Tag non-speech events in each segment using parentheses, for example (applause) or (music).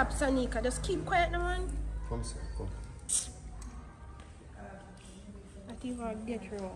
up, Sanika. Just keep quiet, now, man. Come, sir. Come. I think I'll get you Come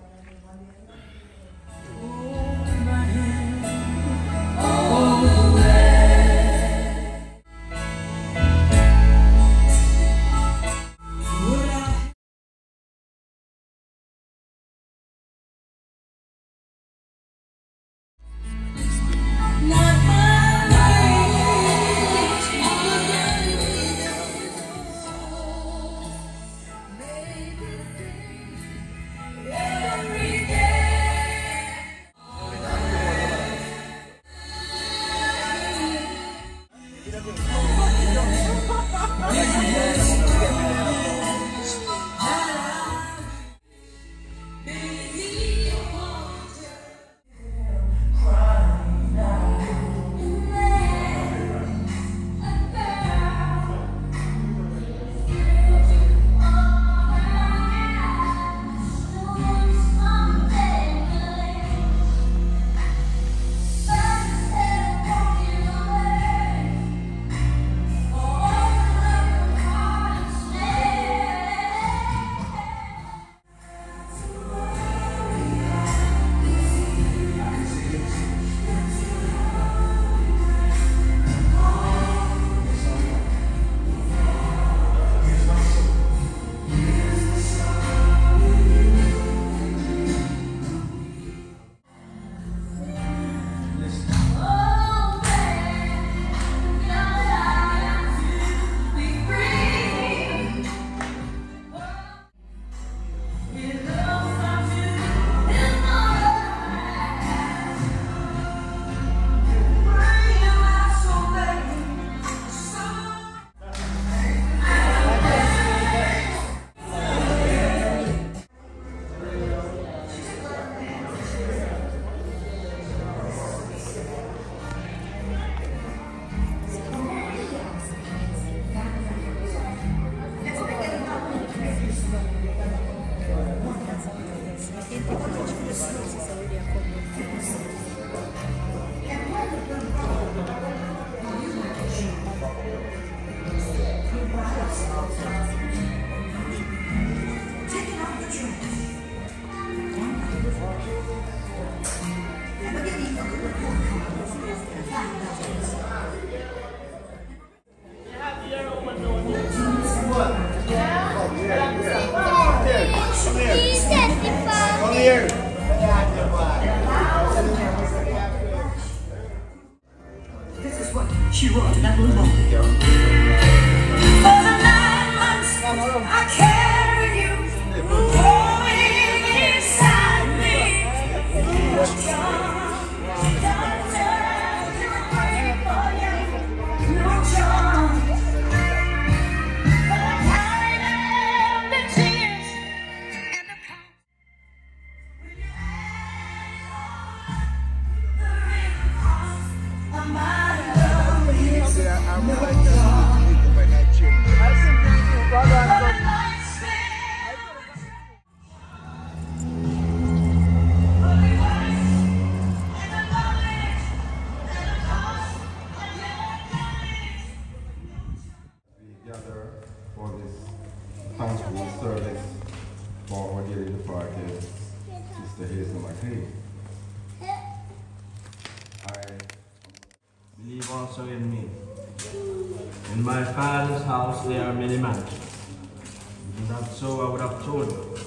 not so, I would have told you.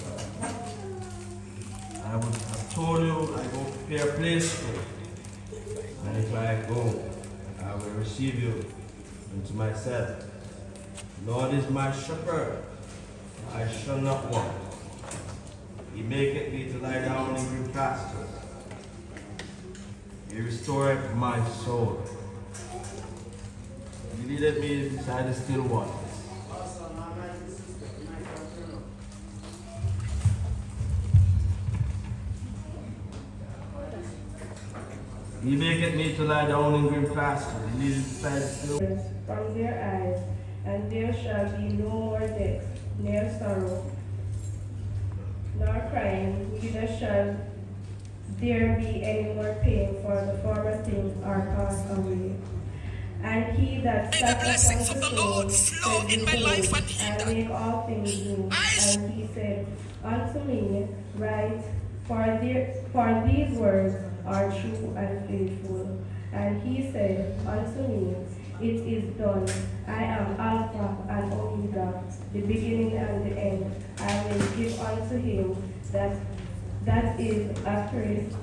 I would have told you I go prepare a place for you. And if I go, I will receive you into myself. Lord is my shepherd. I shall not want. He maketh me to lie down in green pastures. He restoreth my soul. He leadeth me beside the still waters. He maketh me to lie down in green pastures. He leadeth beside the still from their eyes, and there shall be no more death, nor sorrow, nor crying, neither shall there be any more pain, for the former things are passed away. And he that May the sat blessings of the the Lord flow in my life and heal I that. make all things new. And he said unto me, Write, for, the, for these words are true and faithful. And he said unto me, It is done. I am Alpha and Omega, the beginning and the end. I will give unto him that that is accurate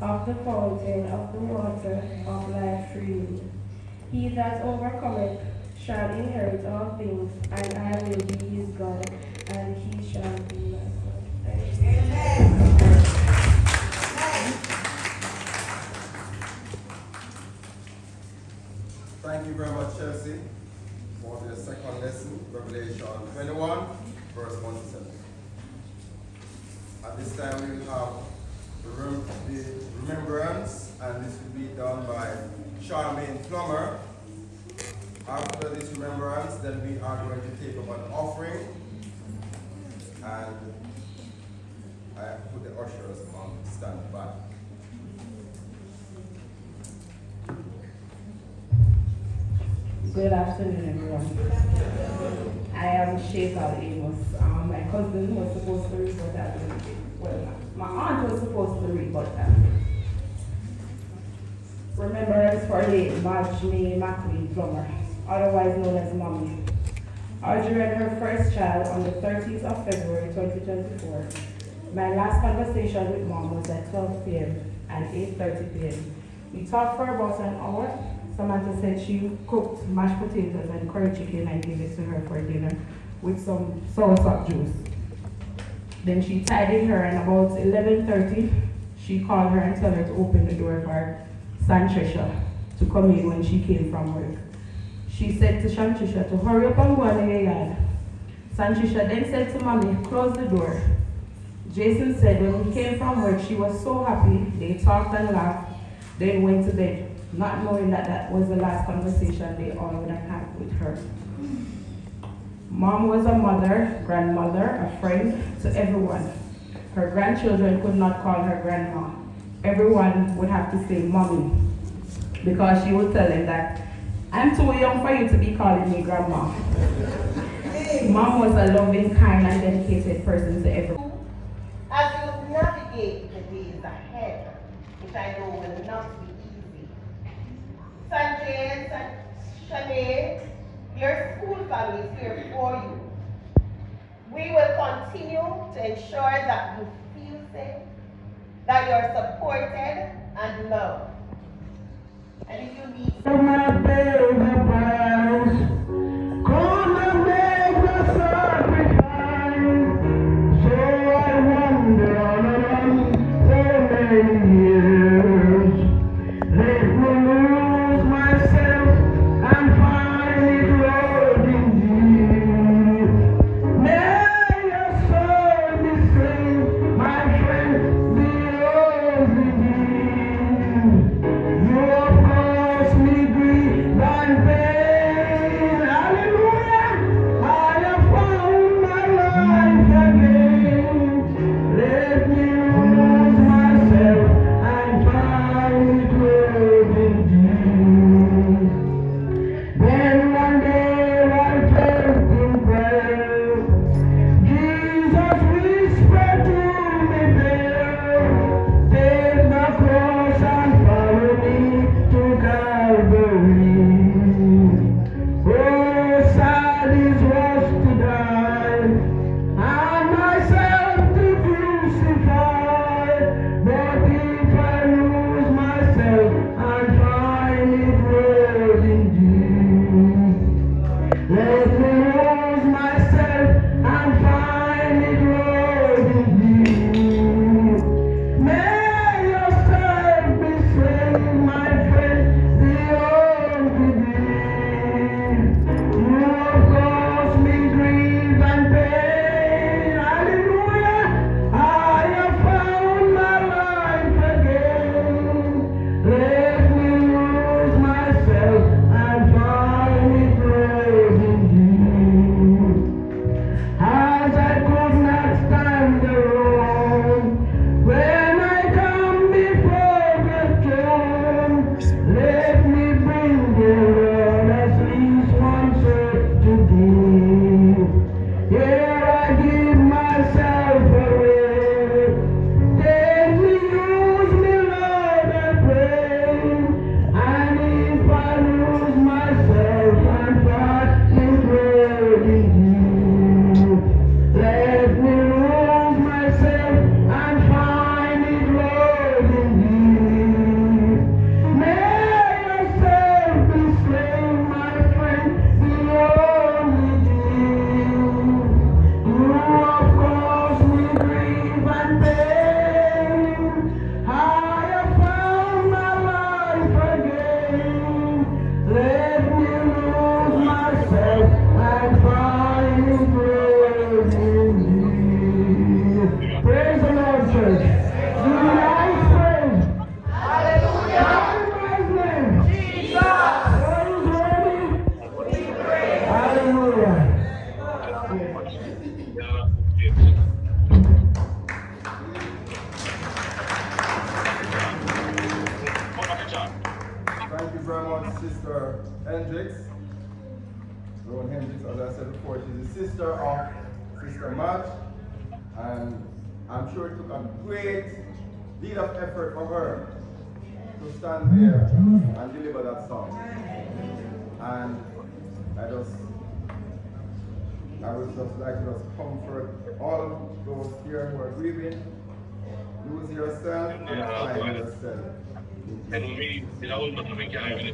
of the fountain of the water of life freely. He that overcometh shall inherit all things, and I will be his God, and he shall be my son. Thank Thank you very much, Chelsea, for the second lesson, Revelation 21, verse 1 to 7. At this time, we will have the rem- the remembrance, and this will be done by Charmaine Plummer. After this remembrance, then we are going to take up an offering, and I put the ushers on standby. Good afternoon, everyone. I am Shekhar Amos. Um, my cousin was supposed to I didn't. Well, my aunt was supposed to read, but um, remembrance for late Marge May McLean Plummer, otherwise known as Mommy. Audrey had her first child on the 30th of February 2024. My last conversation with mom was at 12 p.m. and 8.30 p.m. We talked for about an hour. Samantha said she cooked mashed potatoes and curry chicken and gave it to her for dinner with some soursop juice. Then she tidied her and about 11.30, she called her and told her to open the door for Santricia to come in when she came from work. She said to Santricia to hurry up and go in the yard. Santricia then said to mommy, close the door. Jason said when he came from work, she was so happy. They talked and laughed, then went to bed, not knowing that that was the last conversation they all would have had with her. Mom was a mother, grandmother, a friend to everyone. Her grandchildren could not call her grandma. Everyone would have to say mommy because she would tell them that I'm too young for you to be calling me grandma. Mom was a loving, kind, and dedicated person to everyone. As you navigate the days ahead, which I know will not be. Sanjay and Shanae, your school family is here for you. We will continue to ensure that you feel safe, that you're supported and loved. And if you need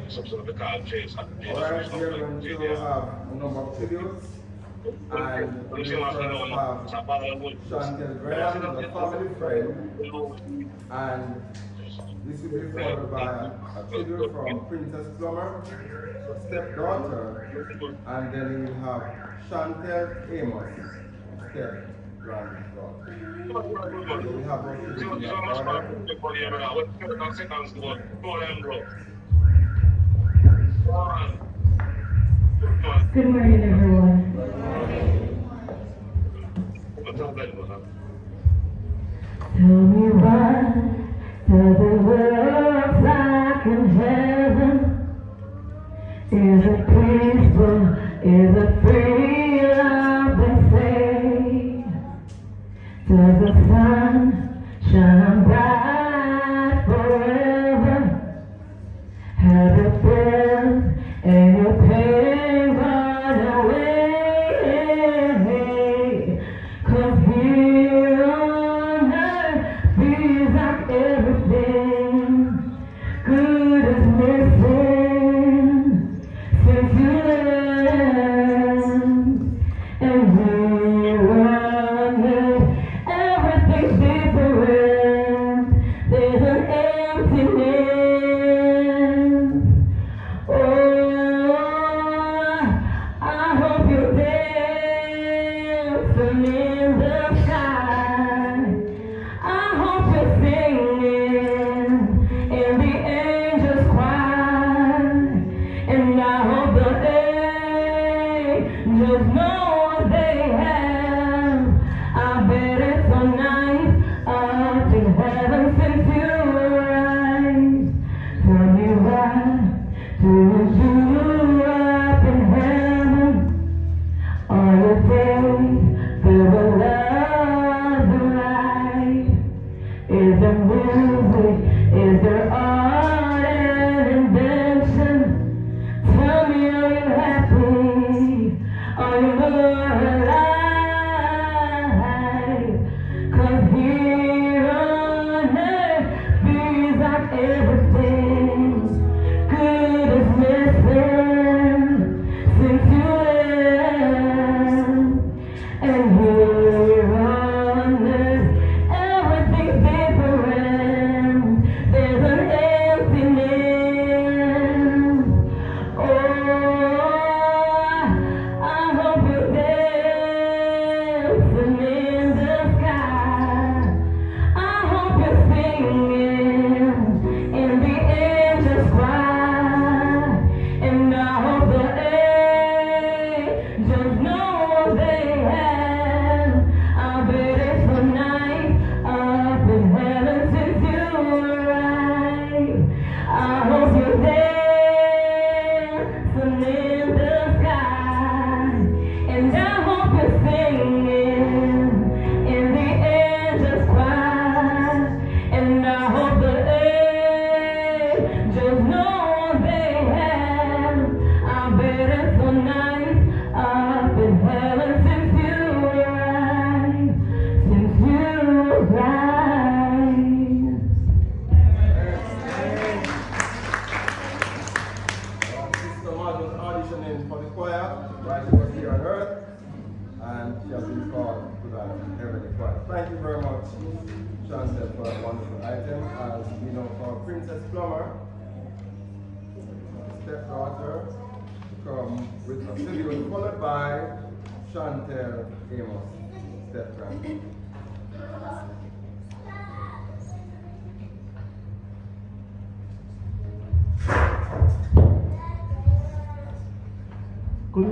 some sort of a car chase. And Graham, the family friend, and this will be followed by a video from Princess Plummer, stepdaughter, and then we will have Chantel Amos, stepdaughter. We have Good morning, everyone. Tell me why does it look like in heaven? Is it peaceful? Is it free love they say? Does the sun shine bright?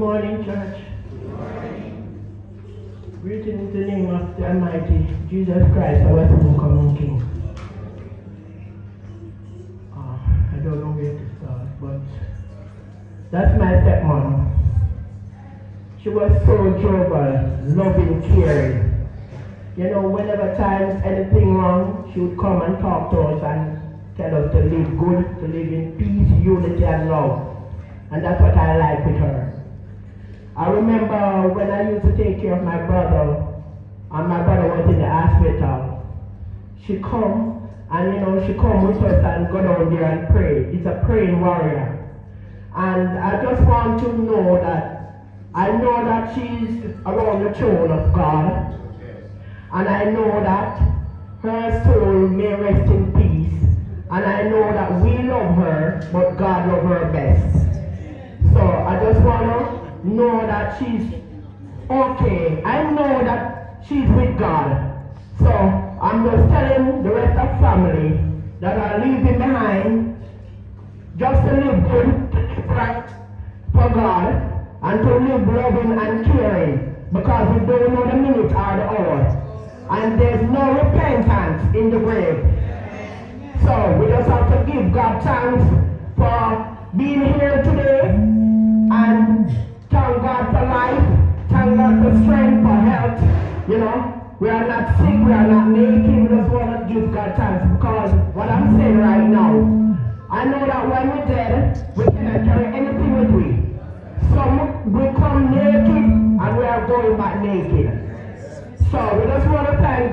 morning, church. Good morning. Greeting in the name of the Almighty Jesus Christ, our homecoming King. Uh, I don't know where to start, but that's my stepmom. She was so jovial, loving, caring. You know, whenever times anything wrong, she would come and talk to us and tell us to live good, to live in peace, unity, and love. And that's what I like with her. I remember when I used to take care of my brother, and my brother was in the hospital. She come, and you know, she come with us and go down there and pray. It's a praying warrior. And I just want to know that I know that she's around the throne of God. And I know that her soul may rest in peace. And I know that we love her, but God loves her best. So I just want to know that she's okay. I know that she's with God. So I'm just telling the rest of family that are leaving behind just to live good, live right for God, and to live loving and caring because we don't know the minute or the hour. And there's no repentance in the grave. So we just have to give God thanks for being here today and thank God for life, thank God for strength, for health. You know, we are not sick, we are not naked, we just want to give God thanks because what I'm saying right now, I know that when we're dead, we cannot carry anything with we. Some we come naked and we are going back naked. So we just want to thank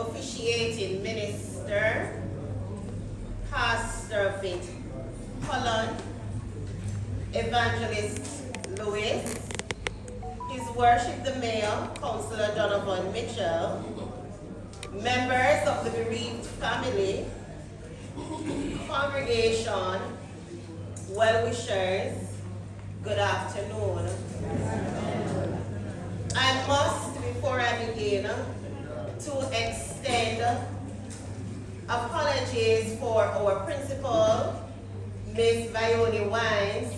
officiating minister, Pastor Vint Holland, Evangelist Lewis, His Worship the Mayor, Councillor Donovan Mitchell, members of the bereaved family, congregation, well-wishers, good afternoon. I must, before I begin, to extend apologies for our principal, Miss Vione Wines.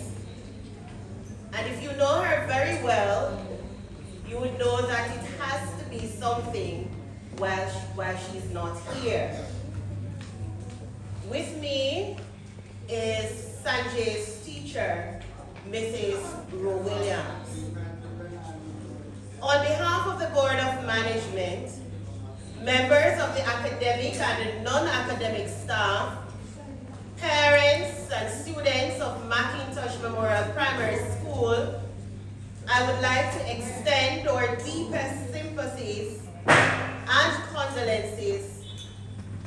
And if you know her very well, you would know that it has to be something while, she, while she's not here. With me is Sanjay's teacher, Mrs. Ro Williams. On behalf of the Board of Management, members of the academic and the non-academic staff, parents and students of McIntosh Memorial Primary School, I would like to extend our deepest sympathies and condolences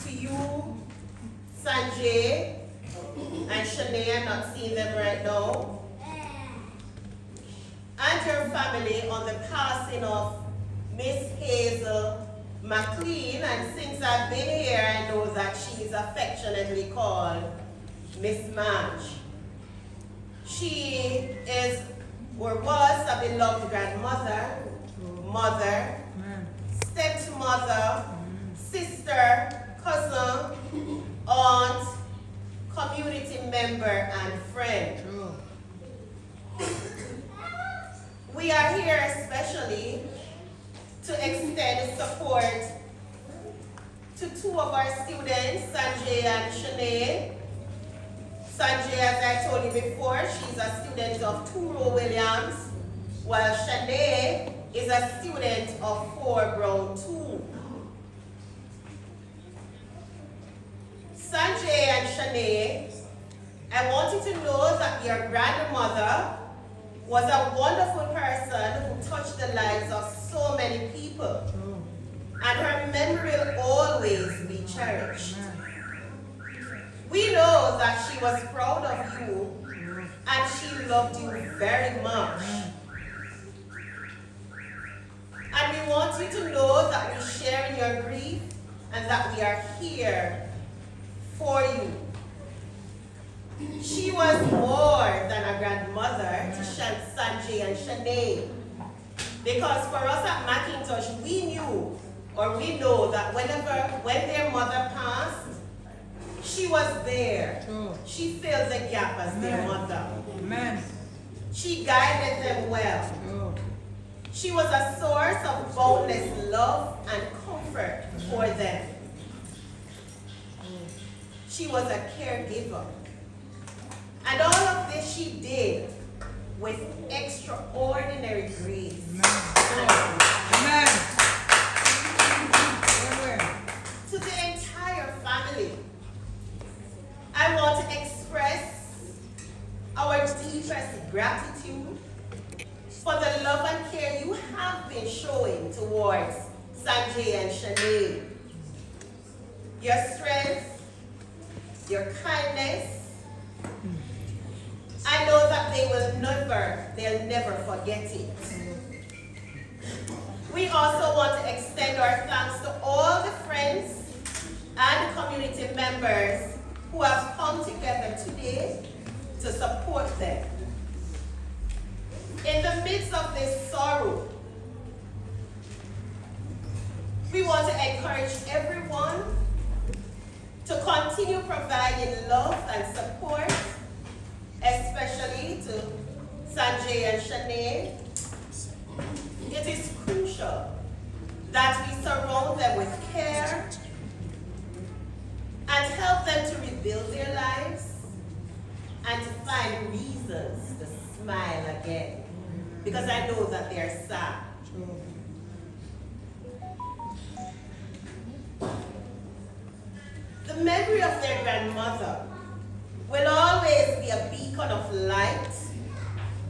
to you, Sanjay, and Shanae, I'm not seeing them right now, and your family on the passing of Miss Hazel McLean, and since I've been here, I know that she is affectionately called Miss March. She is or was a beloved grandmother, mother, stepmother, sister, cousin, aunt, community member, and friend. (coughs) We are here especially to extend support to two of our students, Sanjay and Shanae. Sanjay, as I told you before, she's a student of Turo Williams, while Shanae is a student of Four Brown 2. Sanjay and Shanae, I want you to know that your grandmother was a wonderful person who touched the lives of so many people. And her memory will always be cherished. We know that she was proud of you and she loved you very much. And we want you to know that we share in your grief and that we are here for you. She was more than a grandmother to Sanjay and Shanae. Because for us at McIntosh, we knew or we know that whenever, when their mother passed, she was there. She filled the gap as their mother. Amen. She guided them well. She was a source of boundless love and comfort for them. She was a caregiver. And all of this she did with extraordinary grace. Amen. To the entire family, I want to express our deepest gratitude for the love and care you have been showing towards Sanjay and Shanae. Your strength, your kindness, I know that they will never, they'll never forget it. We also want to extend our thanks to all the friends and community members who have come together today to support them. In the midst of this sorrow, we want to encourage everyone to continue providing love and support, especially to Sanjay and Shanae. It is crucial that we surround them with care and help them to rebuild their lives and to find reasons to smile again. Because I know that they are sad. The memory of their grandmother will always be a beacon of light,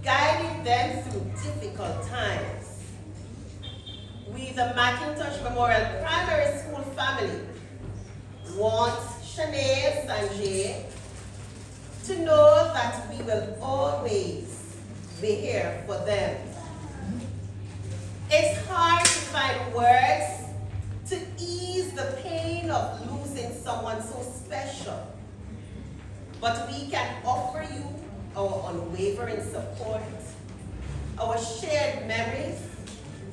guiding them through difficult times. We, the McIntosh Memorial Primary School family, want Shanae Sanjay to know that we will always be here for them. It's hard to find words to ease the pain of losing someone so special. But we can offer you our unwavering support, our shared memories,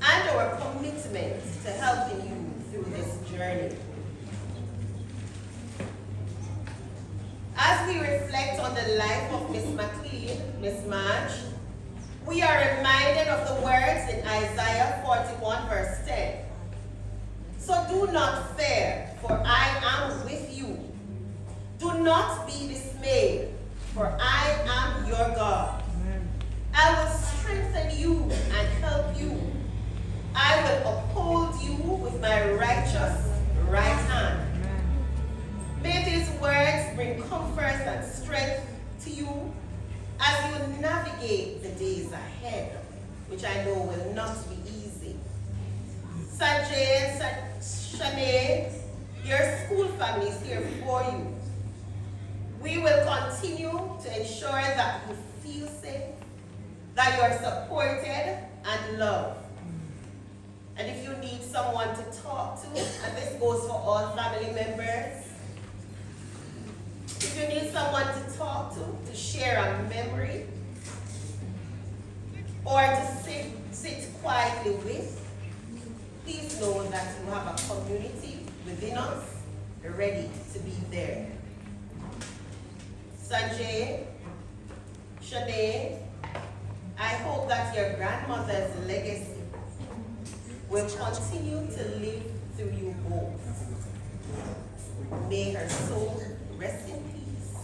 and our commitment to helping you through this journey. As we reflect on the life of Miss McLean, Miss March, we are reminded of the words in Isaiah 41 verse 10. So do not fear, for I am with you. Do not be dismayed, for I am your God. I will strengthen you and help you. I will uphold you with my righteous right hand. May these words bring comfort and strength to you as you navigate the days ahead, which I know will not be easy. Sanjay and your school family is here for you. We will continue to ensure that you feel safe, that you're supported and loved. And if you need someone to talk to, and this goes for all family members, if you need someone to talk to, to share a memory, or to sit, sit quietly with, please know that you have a community within us ready to be there. Sanjay, Shanae, I hope that your grandmother's legacy will continue to live through you both. May her soul rest in peace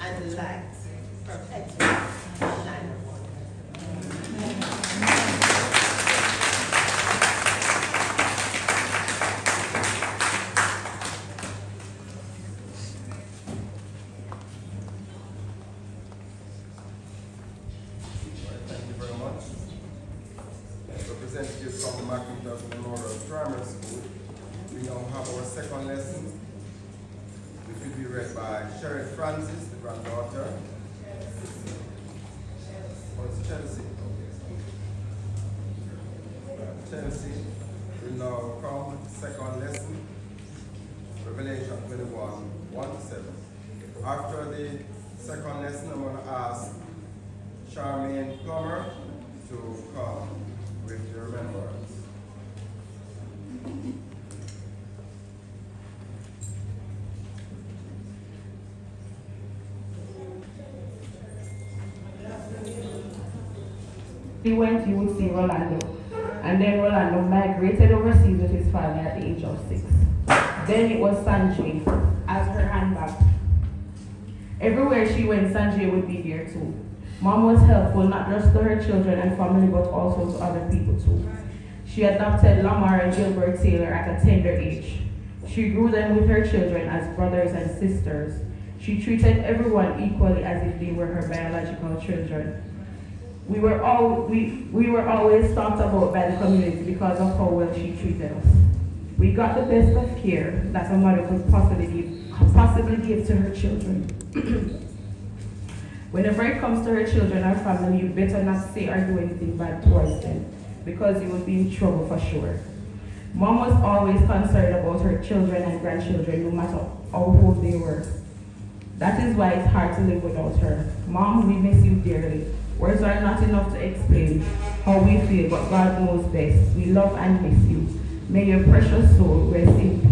and light perpetually shine upon Thank you very much. Representative from the McIntosh Memorial Primary School. We now have our second lesson, which will be read by Sherry Francis, the granddaughter. Oh, it's Chelsea. Chelsea will now come second lesson, Revelation 21, 1 to 7. After the second lesson, I'm going to ask Charmaine Plummer to come with the remembrance. He went youth in Rolando, and then Rolando migrated overseas with his father at the age of six. Then it was Sanjay as her handbag. Everywhere she went, Sanjay would be there too. Mom was helpful not just to her children and family, but also to other people too. She adopted Lamar and Gilbert Taylor at a tender age. She grew them with her children as brothers and sisters. She treated everyone equally as if they were her biological children we were all we we were always thought about by the community because of how well she treated us. We got the best of care that a mother could possibly give, possibly give to her children. (clears throat) Whenever it comes to her children or family, you better not say or do anything bad towards them because you will be in trouble for sure. Mom was always concerned about her children and grandchildren, no matter how old they were. That is why it's hard to live without her. Mom, we miss you dearly. Words are not enough to explain how we feel, but God knows best. We love and miss you. May your precious soul rest in peace.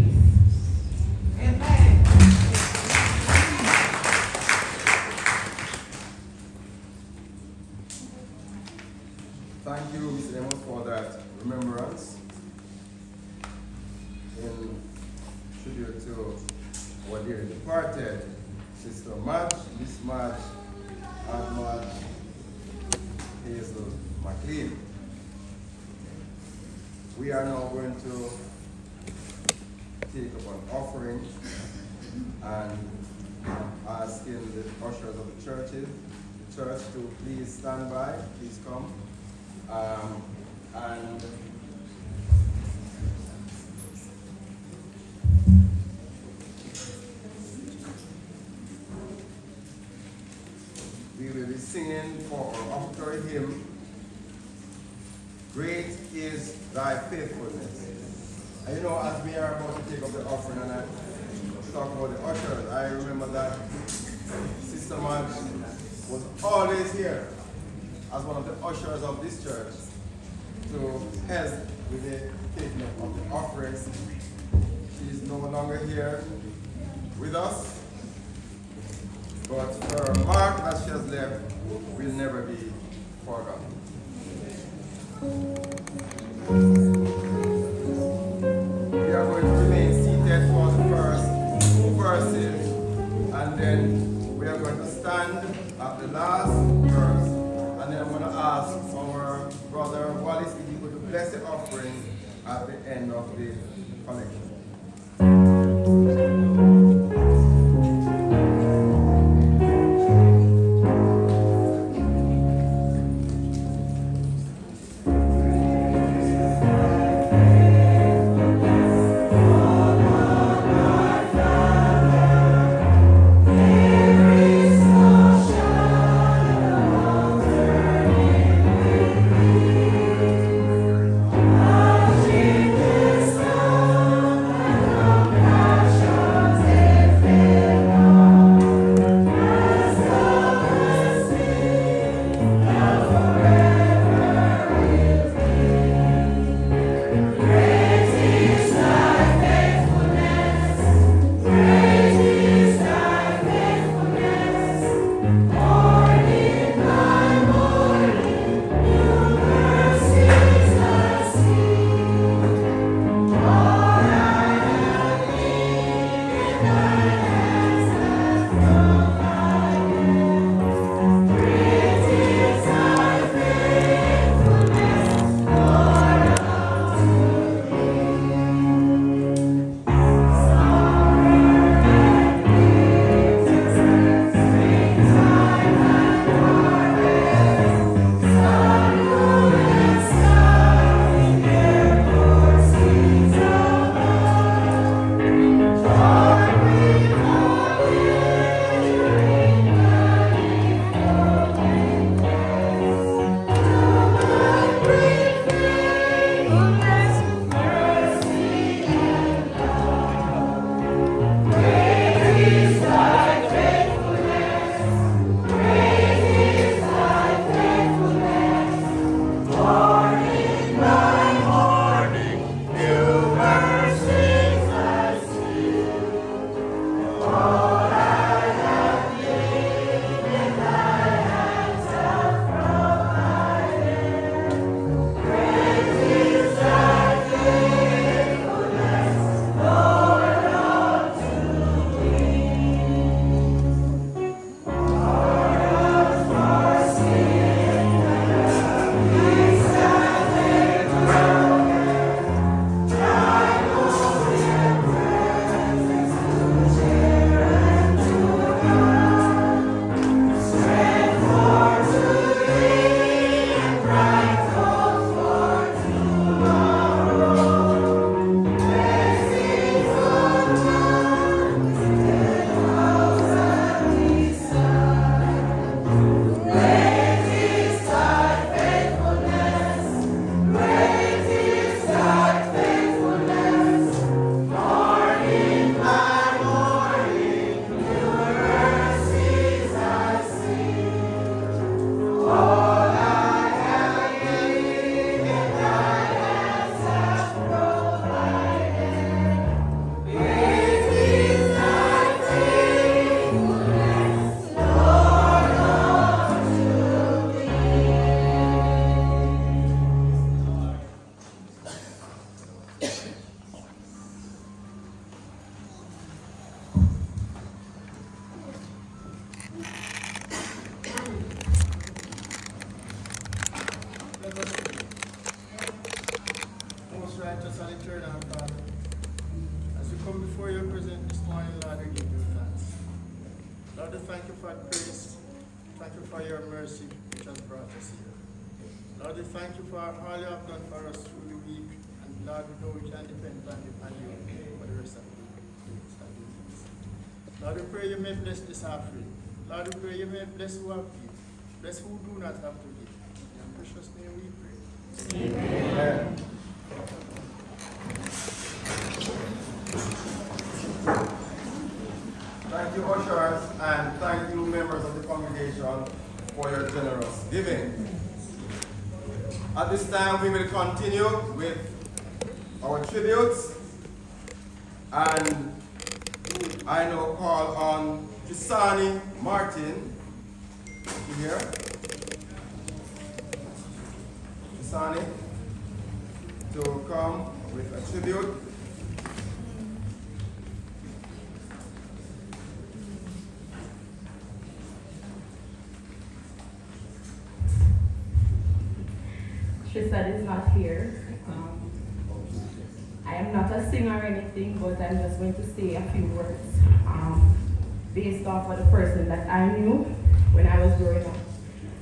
Of the person that I knew when I was growing up.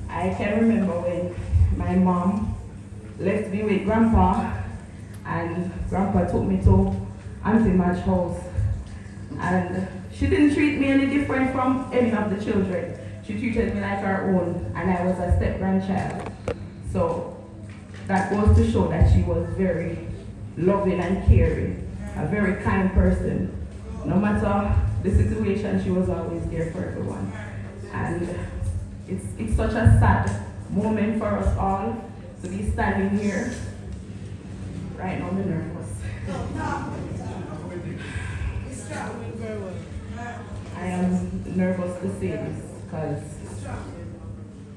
I can remember when my mom left me with grandpa and grandpa took me to Auntie Madge's house. And she didn't treat me any different from any of the children. She treated me like her own and I was a step grandchild. So that goes to show that she was very loving and caring, a very kind person. No matter the situation, she was always there for everyone. And it's, it's such a sad moment for us all to be standing here. Right now, I'm nervous. I am nervous to say this because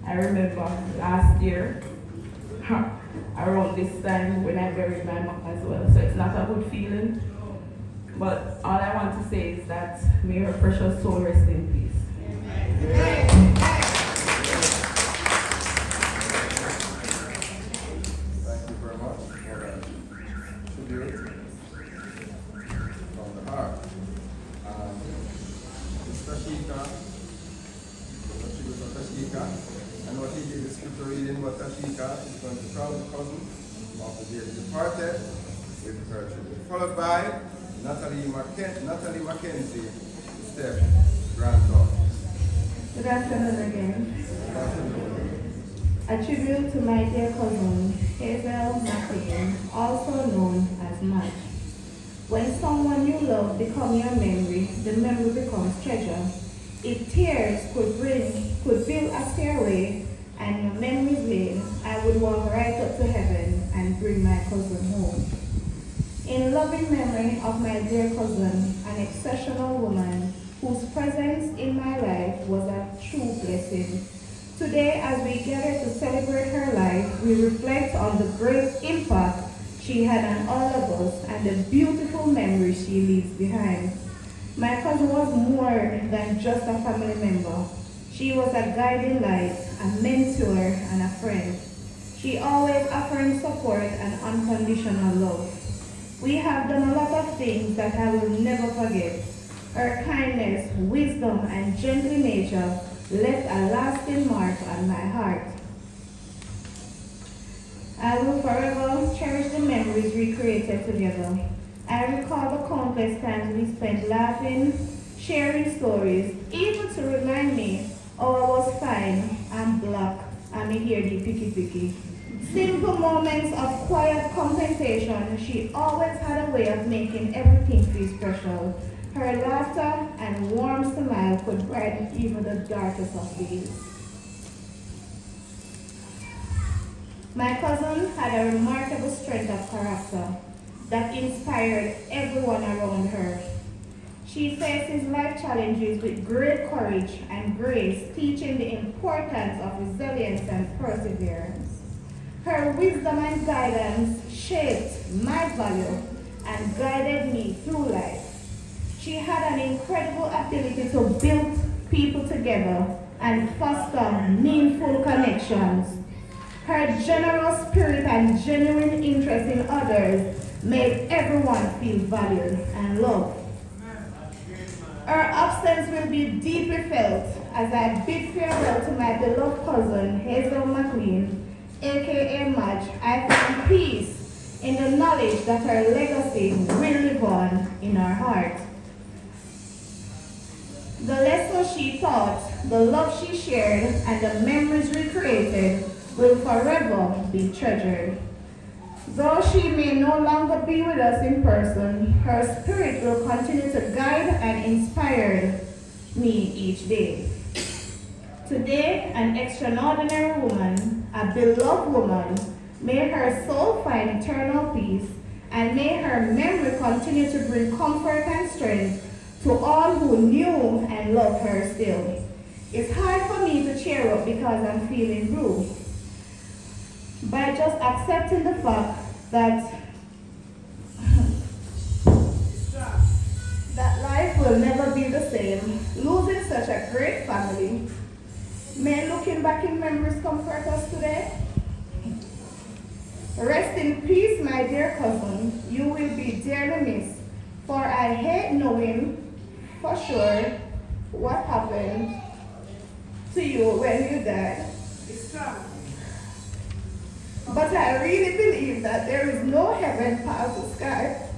I remember last year, (laughs) around this time when I buried my mom as well. So it's not a good feeling. But all I want to say is that may her precious soul rest in peace. Thank you very much for that tribute from the heart. Um, Mr. Shika, Mr. tribute from Tashika. I know he did the scripture reading, but Tashika is going to crown the cousin of the dearly departed with her tribute. Followed by Natalie Macken- Natalie Mackenzie, step granddaughter. Good afternoon again. A tribute to my dear cousin, Hazel McLean, also known as Madge. When someone you love become your memory, the memory becomes treasure. If tears could bring, could build a stairway and your memories laid, I would walk right up to heaven and bring my cousin home. In loving memory of my dear cousin, an exceptional woman whose presence in my life was a true blessing. Today, as we gather to celebrate her life, we reflect on the great impact she had on all of us and the beautiful memories she leaves behind. My cousin was more than just a family member. She was a guiding light, a mentor, and a friend. She always offering support and unconditional love. We have done a lot of things that I will never forget. Her kindness, wisdom, and gentle nature left a lasting mark on my heart. I will forever cherish the memories we created together. I recall the countless times we spent laughing, sharing stories, even to remind me, oh, I was fine, I'm black, I'm here the picky picky. Simple moments of quiet contemplation, she always had a way of making everything feel special. Her laughter and warm smile could brighten even the darkest of days. My cousin had a remarkable strength of character that inspired everyone around her. She faces life challenges with great courage and grace, teaching the importance of resilience and perseverance. Her wisdom and guidance shaped my value and guided me through life. She had an incredible ability to build people together and foster meaningful connections. Her generous spirit and genuine interest in others made everyone feel valued and loved. Her absence will be deeply felt as I bid farewell to my beloved cousin Hazel McLean, aka Madge. I find peace in the knowledge that her legacy will live on in our heart. The lessons she taught, the love she shared, and the memories we created will forever be treasured. Though she may no longer be with us in person, her spirit will continue to guide and inspire me each day. Today, an extraordinary woman, a beloved woman, may her soul find eternal peace, and may her memory continue to bring comfort and strength to all who knew and loved her still. It's hard for me to cheer up because I'm feeling blue. By just accepting the fact that that life will never be the same, losing such a great family. May looking back in memories comfort us today? Rest in peace, my dear cousin. You will be dearly missed, for I hate knowing for sure what happened to you when you died. It's strong. But I really believe that there is no heaven past the sky.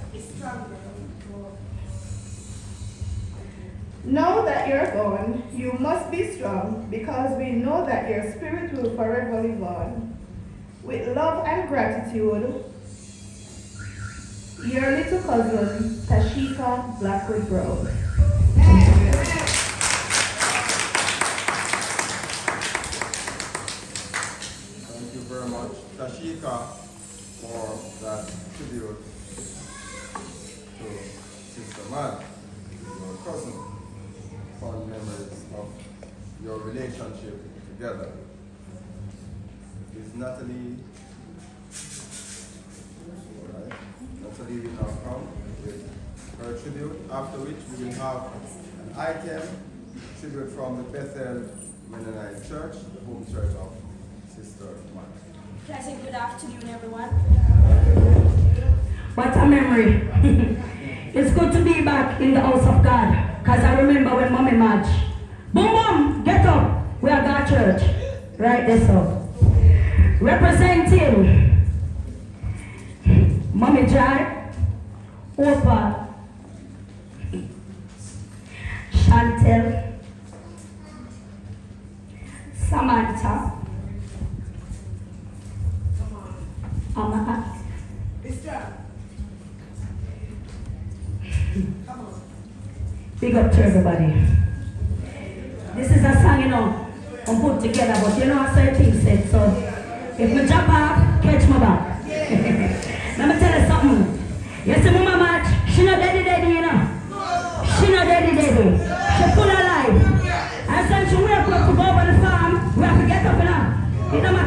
Know that you're gone. You must be strong because we know that your spirit will forever live on. With love and gratitude, your little cousin, Tashika Blackwood Grove. Thank you very much, Tashika, for that tribute to Sister your cousin. Fond memories of your relationship together. Is Natalie, Natalie will now come with her tribute, after which we will have an item, tribute from the Bethel Mennonite Church, the home church of Sister Madge. Pleasant good afternoon, everyone. What a memory. (laughs) it's good to be back in the house of God. Because I remember when mommy Madge. Boom, boom, get up. We are God church. Right this so. Representing Mommy Jai, Opa, Chantel, Samantha, Amaka, Big up to everybody. This is a song, you know, I'm put together, but you know how certain things said, so if me jump off, catch my back. (laughs) Let me tell you something. You see Mama Madge, she not daddy daddy, you know. She not daddy daddy. Know. It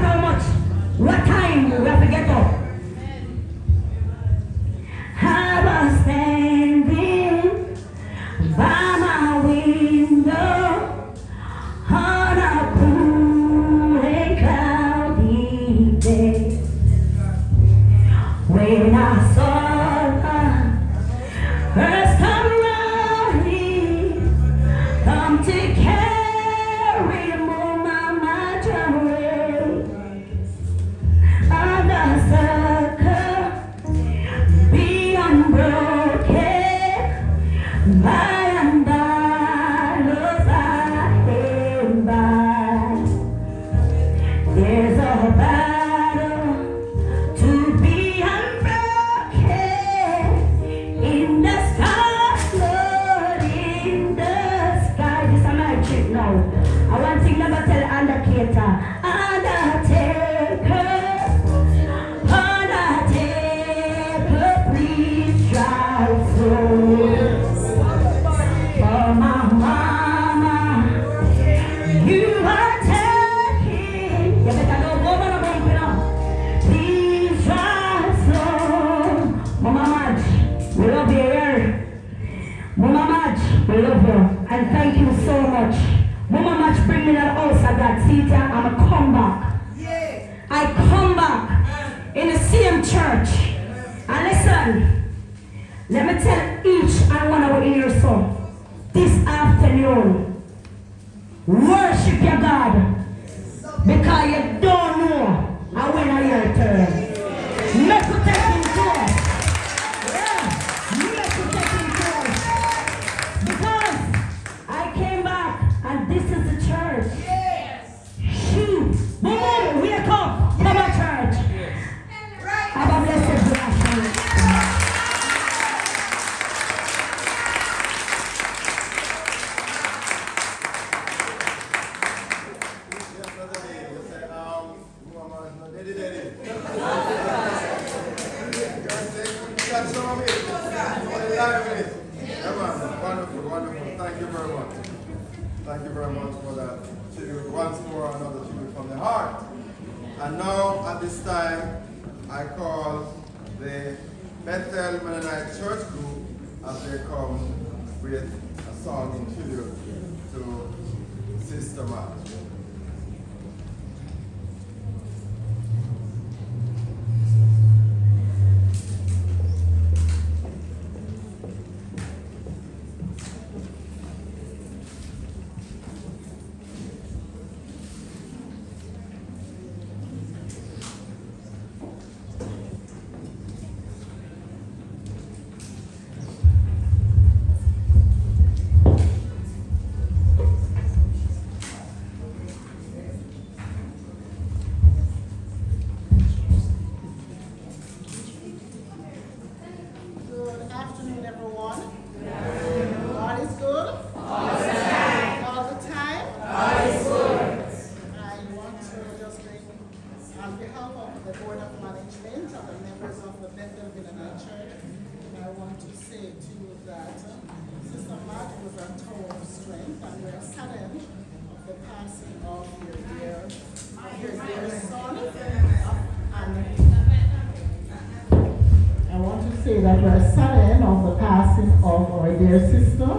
dear sister,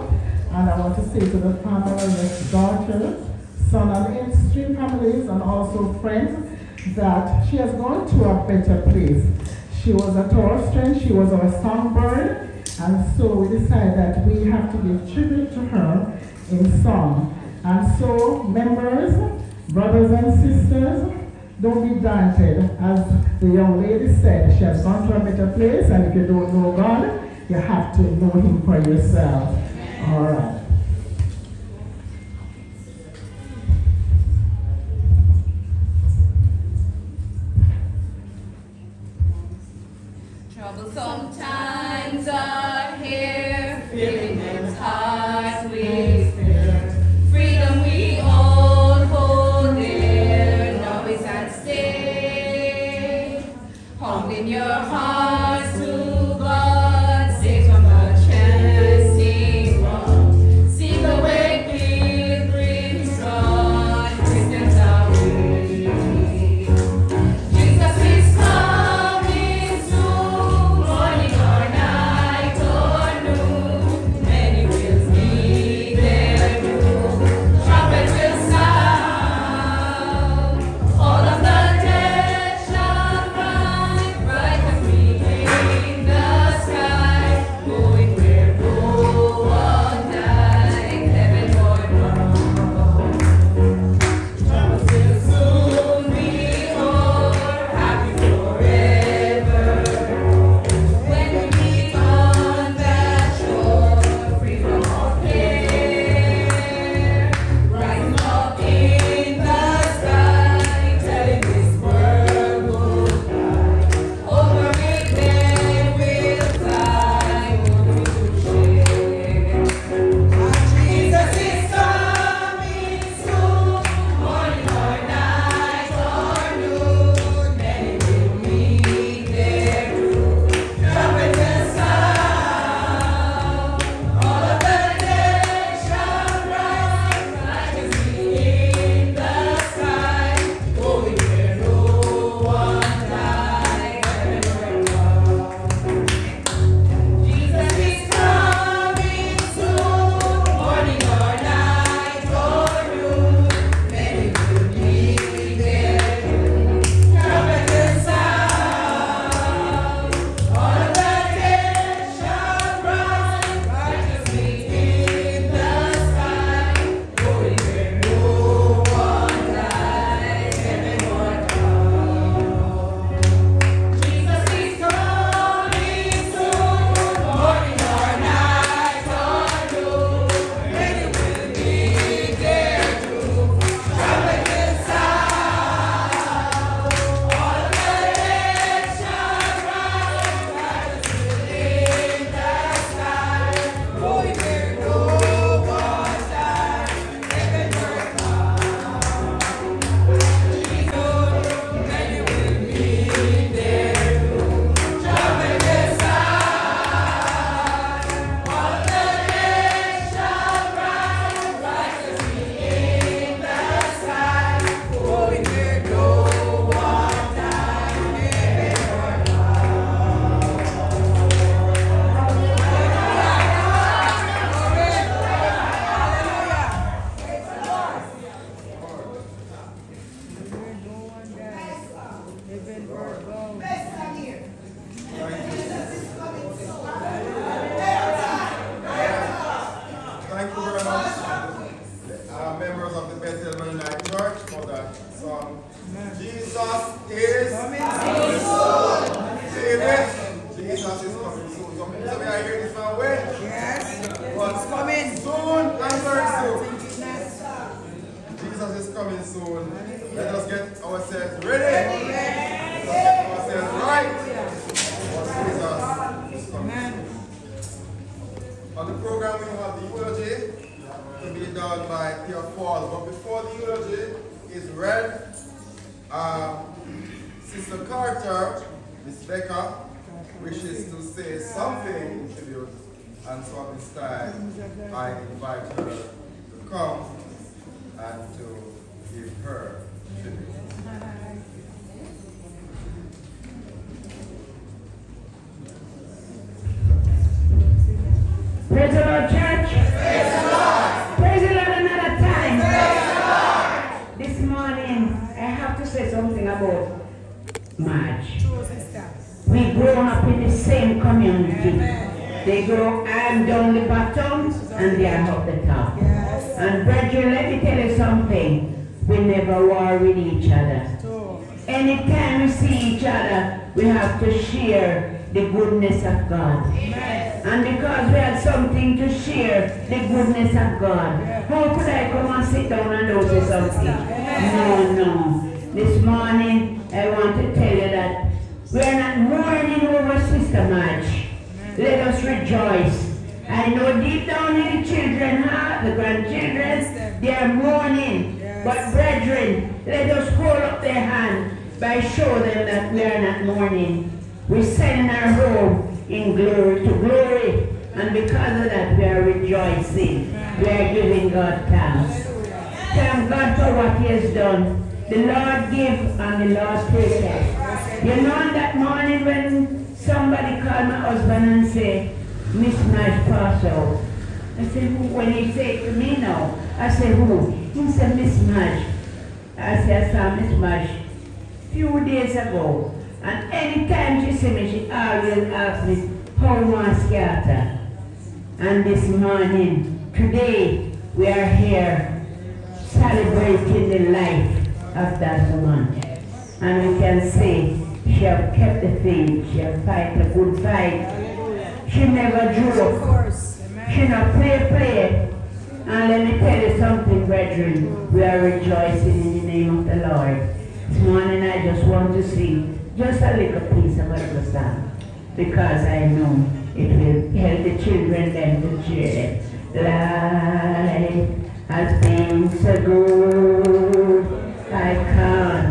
and I want to say to the family, Miss daughter, son and extreme families, and also friends, that she has gone to a better place. She was a Torah strength, she was our songbird, and so we decided that we have to give tribute to her in song. And so, members, brothers and sisters, don't be daunted. As the young lady said, she has gone to a better place, and if you don't know God, you have to know him for yourself. All right. Say something in tribute. And so at this time, I invite her to come and to give her tribute. I'm down the bottom and they are up the top. And brethren, let me tell you something. We never war with each other. Anytime we see each other, we have to share the goodness of God. And because we have something to share, the goodness of God, how could I come and sit down and do say something? No, no. This morning, I want to tell you that we are not mourning over Sister Madge. Let us rejoice. I know deep down in the children heart, the grandchildren, they are mourning. But brethren, let us hold up their hand by showing them that we are not mourning. We send our home in glory to glory. And because of that, we are rejoicing. We are giving God thanks. Thank God for what He has done. The Lord give and the Lord take. You know that morning when somebody called my husband and say, Miss Nash passed out. I said, who? When he said to me now, I said, who? He said, Miss Madge. I said, I saw Miss Madge few days ago. And anytime she see me, she always asks me, how was Scatter? And this morning, today, we are here celebrating the life of that woman. And we can say, she have kept the faith, she have fight a good fight. She never joke. She not play play. And let me tell you something, brethren. We are rejoicing in the name of the Lord. This morning I just want to sing just a little piece of a song. Because I know it will help the children them to cheer. Life has been so good, I can't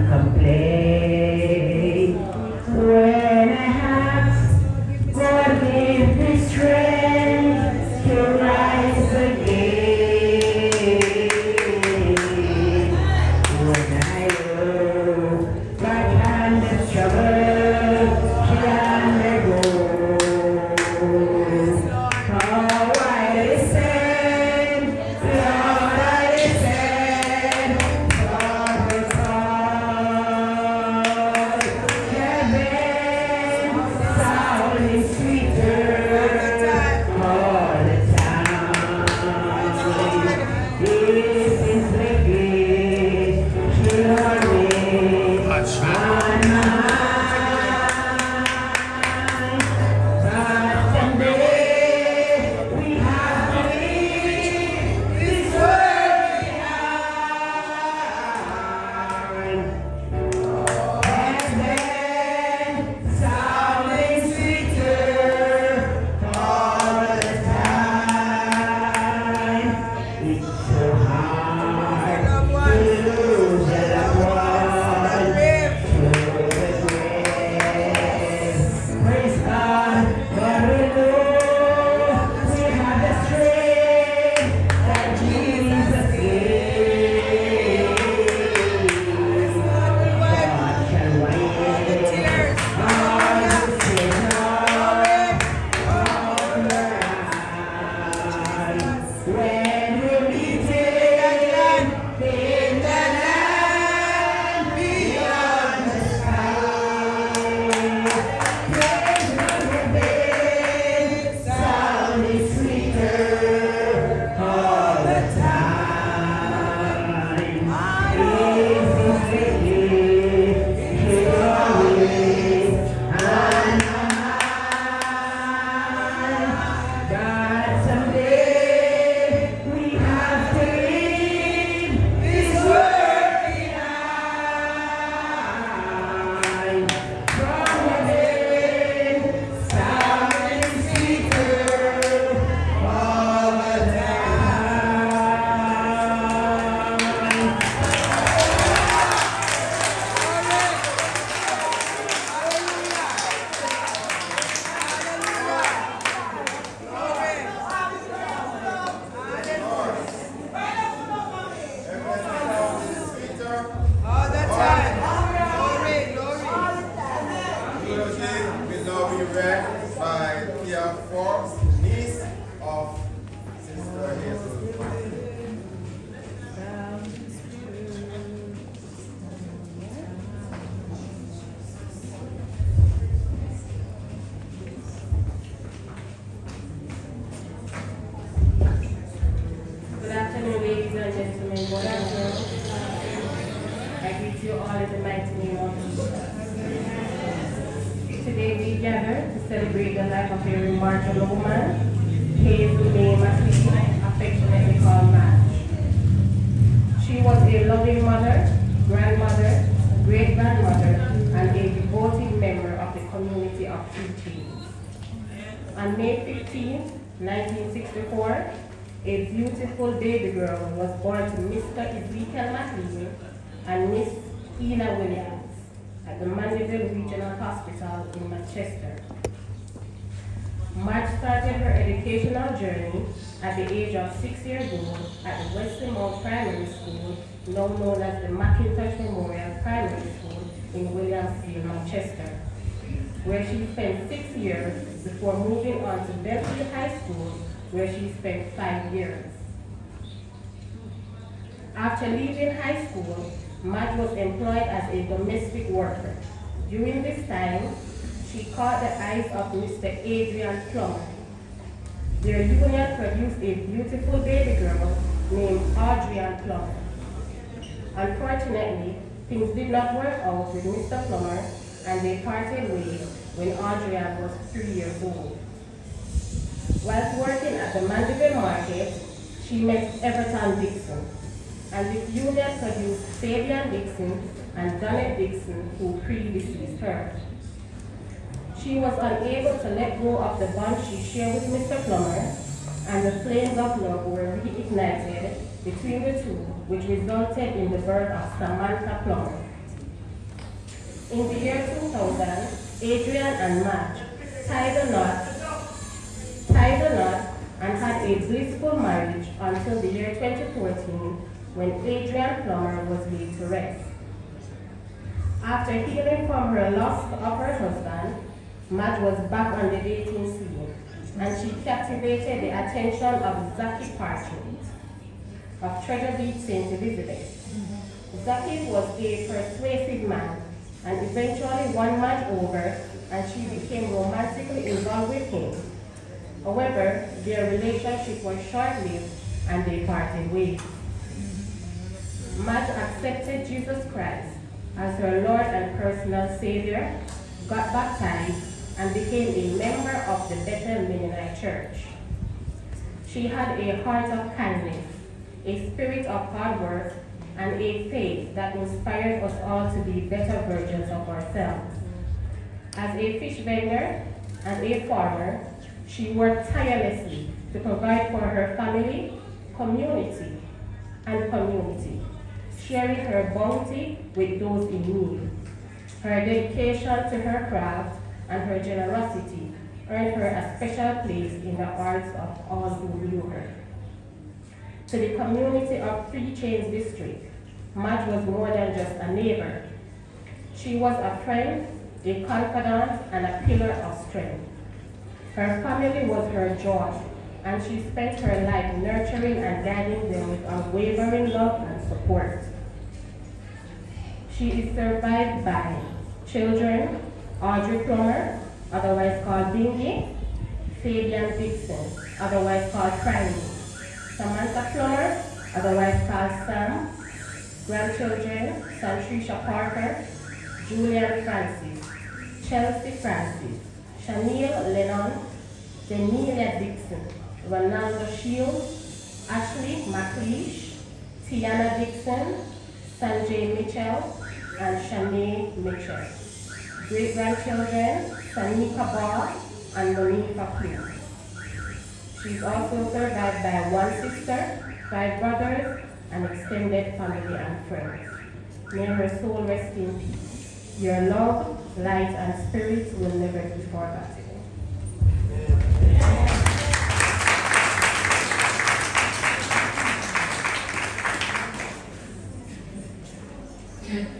of the bond she shared with Mr. Plummer, and the flames of love were reignited between the two, which resulted in the birth of Samantha Plummer. In the year 2000, Adrian and Madge tied a knot, tied a knot and had a blissful marriage until the year 2014 when Adrian Plummer was laid to rest. After healing from her loss of her husband, Madge was back on the dating scene, and she captivated the attention of Zaki Partridge of Treasure Beach, St. Elizabeth. Zaki was a persuasive man and eventually won Madge over, and she became romantically involved with him. However, their relationship was short-lived, and they parted ways. Madge accepted Jesus Christ as her Lord and personal Savior, got baptized, and became a member of the Bethel Mennonite Church. She had a heart of kindness, a spirit of hard work, and a faith that inspired us all to be better versions of ourselves. As a fish vendor and a farmer, she worked tirelessly to provide for her family, community, and community, sharing her bounty with those in need. Her dedication to her craft and her generosity earned her a special place in the hearts of all who knew her. To the community of Three Chains District, Madge was more than just a neighbor. She was a friend, a confidant, and a pillar of strength. Her family was her joy, and she spent her life nurturing and guiding them with unwavering love and support. She is survived by children, Audrey Plummer, otherwise called Bingy, Fabian Dixon, otherwise called Cranny, Samantha Plummer, otherwise called Sam, Grandchildren, Santrisha Parker, Julian Francis, Chelsea Francis, Shaniel Lennon, Daniela Dixon, Ronaldo Shields, Ashley McLeish, Tiana Dixon, Sanjay Mitchell, and Shanae Mitchell. Great grandchildren, Sanika Barr and Monifa Clear. She is also survived by one sister, five brothers, and extended family and friends. May her soul rest in peace. Your love, light, and spirit will never be forgotten.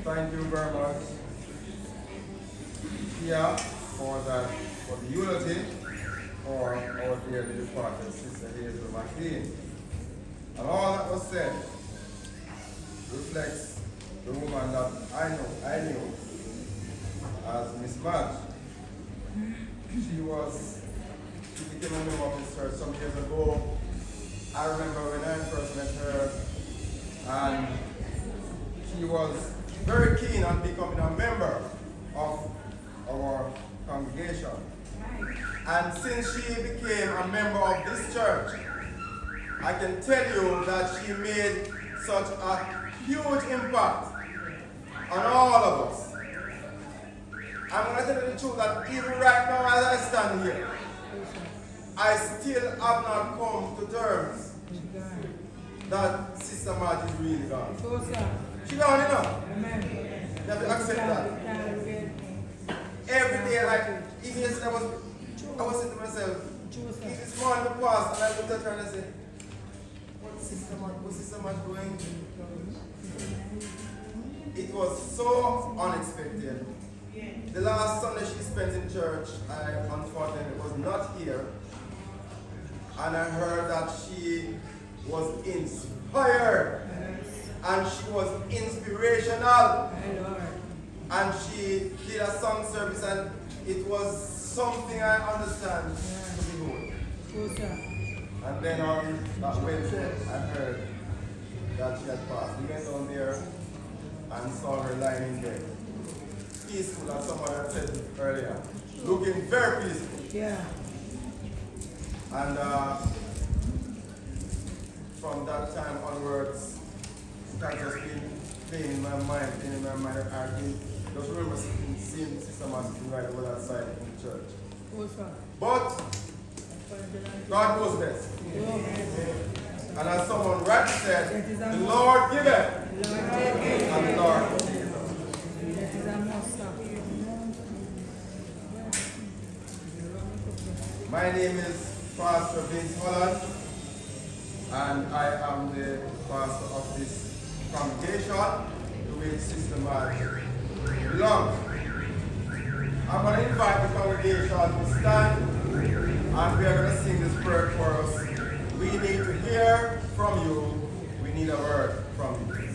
Thank you very much. Yeah, for that, for the unity for our dearly departed Sister Hazel McLean. And all that was said reflects the woman that I know, I knew as Miss Madge. She was, she became a member of this church some years ago. I remember when I first met her, and she was very keen on becoming a member of our congregation. And since she became a member of this church, I can tell you that she made such a huge impact on all of us. I'm going to tell you the truth that even right now as I stand here, I still have not come to terms that Sister Margie is really gone. She gone, you know? You have to accept that. Every day, like, even yesterday, I was, I was saying to myself, this morning the past, and I looked at her and I said, what's Sister Margie, what's Sister Margie doing? It was so unexpected. The last Sunday she spent in church, I unfortunately was not here. And I heard that she was inspired. And she was inspirational. And she did a song service and it was something I understand to behold. And then on that Wednesday, I heard that she had passed. We went down there and saw her lying in bed. Peaceful, as someone had said earlier. Looking very peaceful. Yeah. And uh, from that time onwards, it has just been playing in my mind, playing in my mind. I can just remember seeing, seeing Sister Martin right over that side in the church. But God knows best. And as someone rightly said, the Lord giveth, and the Lord taketh. My name is Pastor Vince Holland, and I am the pastor of this congregation Sister Margie belongs. I'm going to invite the congregation to stand, and we are going to sing this prayer for us. We need to hear from you. We need a word from you.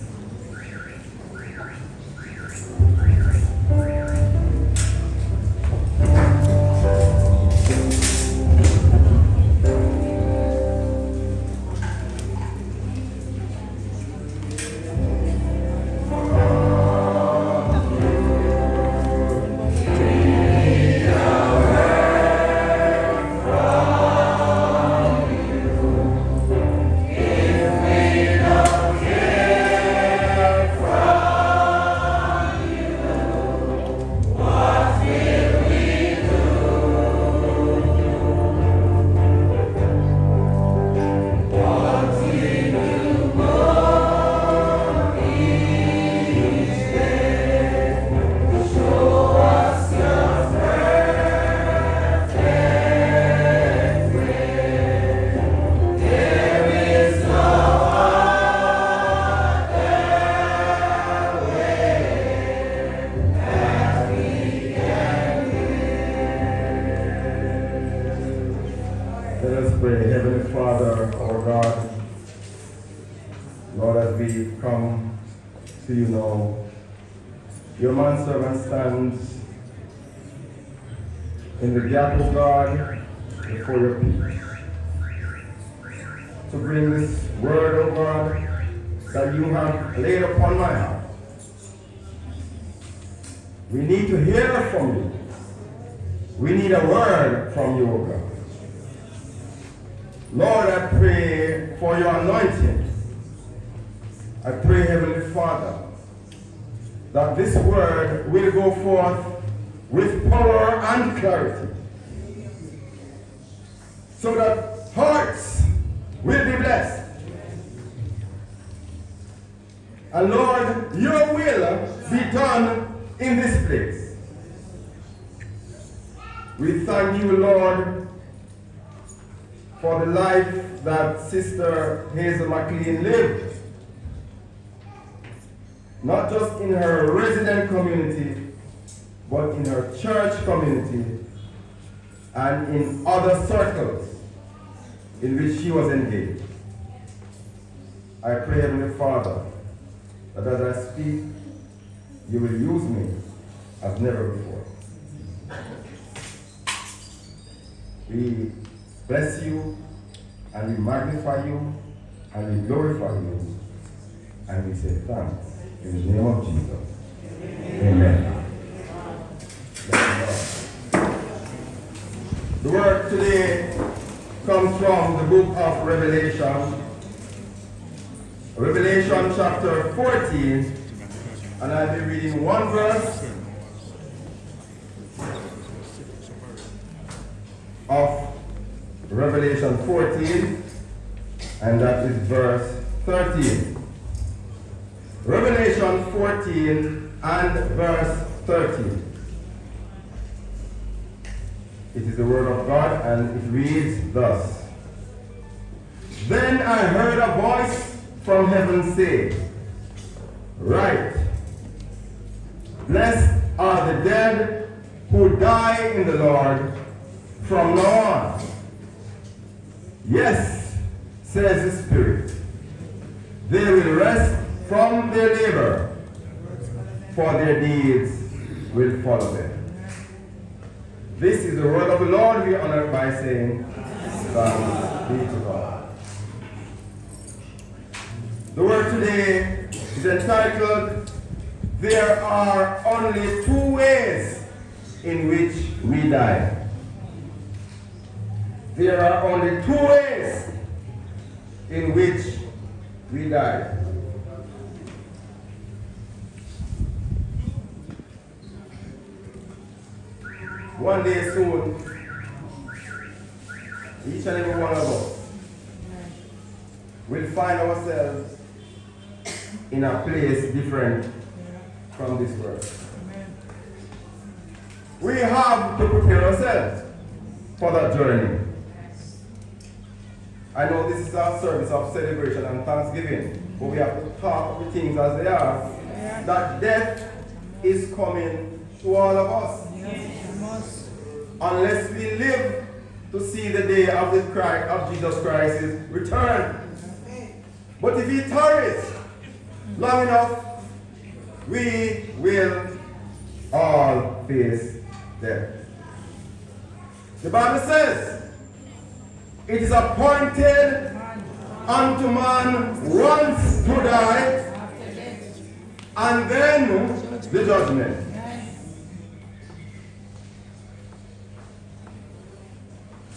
and then the judgment.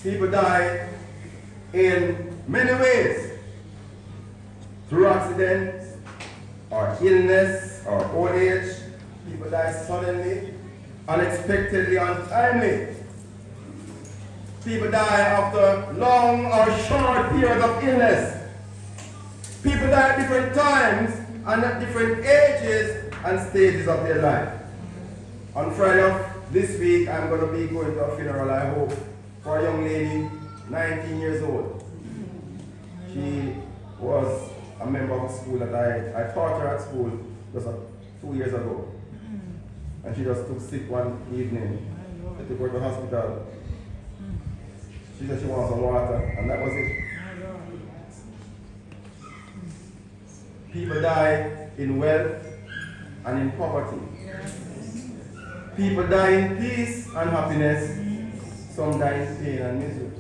People die in many ways through accidents or illness or old age. People die suddenly, unexpectedly, untimely. People die after long or short periods of illness. People die at different times and at different ages and stages of their life. On Friday of this week, I'm going to be going to a funeral, I hope, for a young lady, 19 years old. She was a member of school that I, I taught her at school just a, two years ago. And she just took sick one evening. I took her to hospital. She said she wanted some water, and that was it. People die in wealth and in poverty. People die in peace and happiness. Some die in pain and misery.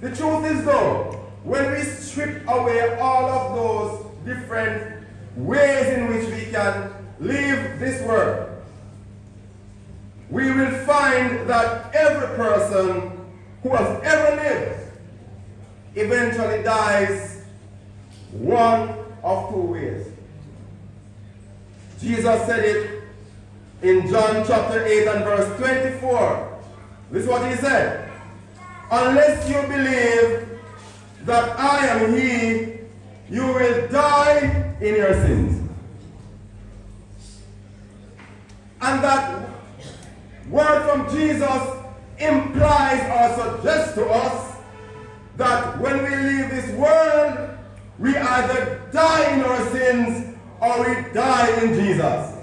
The truth is though, when we strip away all of those different ways in which we can leave this world, we will find that every person who has ever lived eventually dies one of two ways. Jesus said it in John chapter 8 and verse 24. This is what he said. Unless you believe that I am he, you will die in your sins. And that word from Jesus implies or suggests to us that when we leave this world, we either die in our sins or we die in Jesus.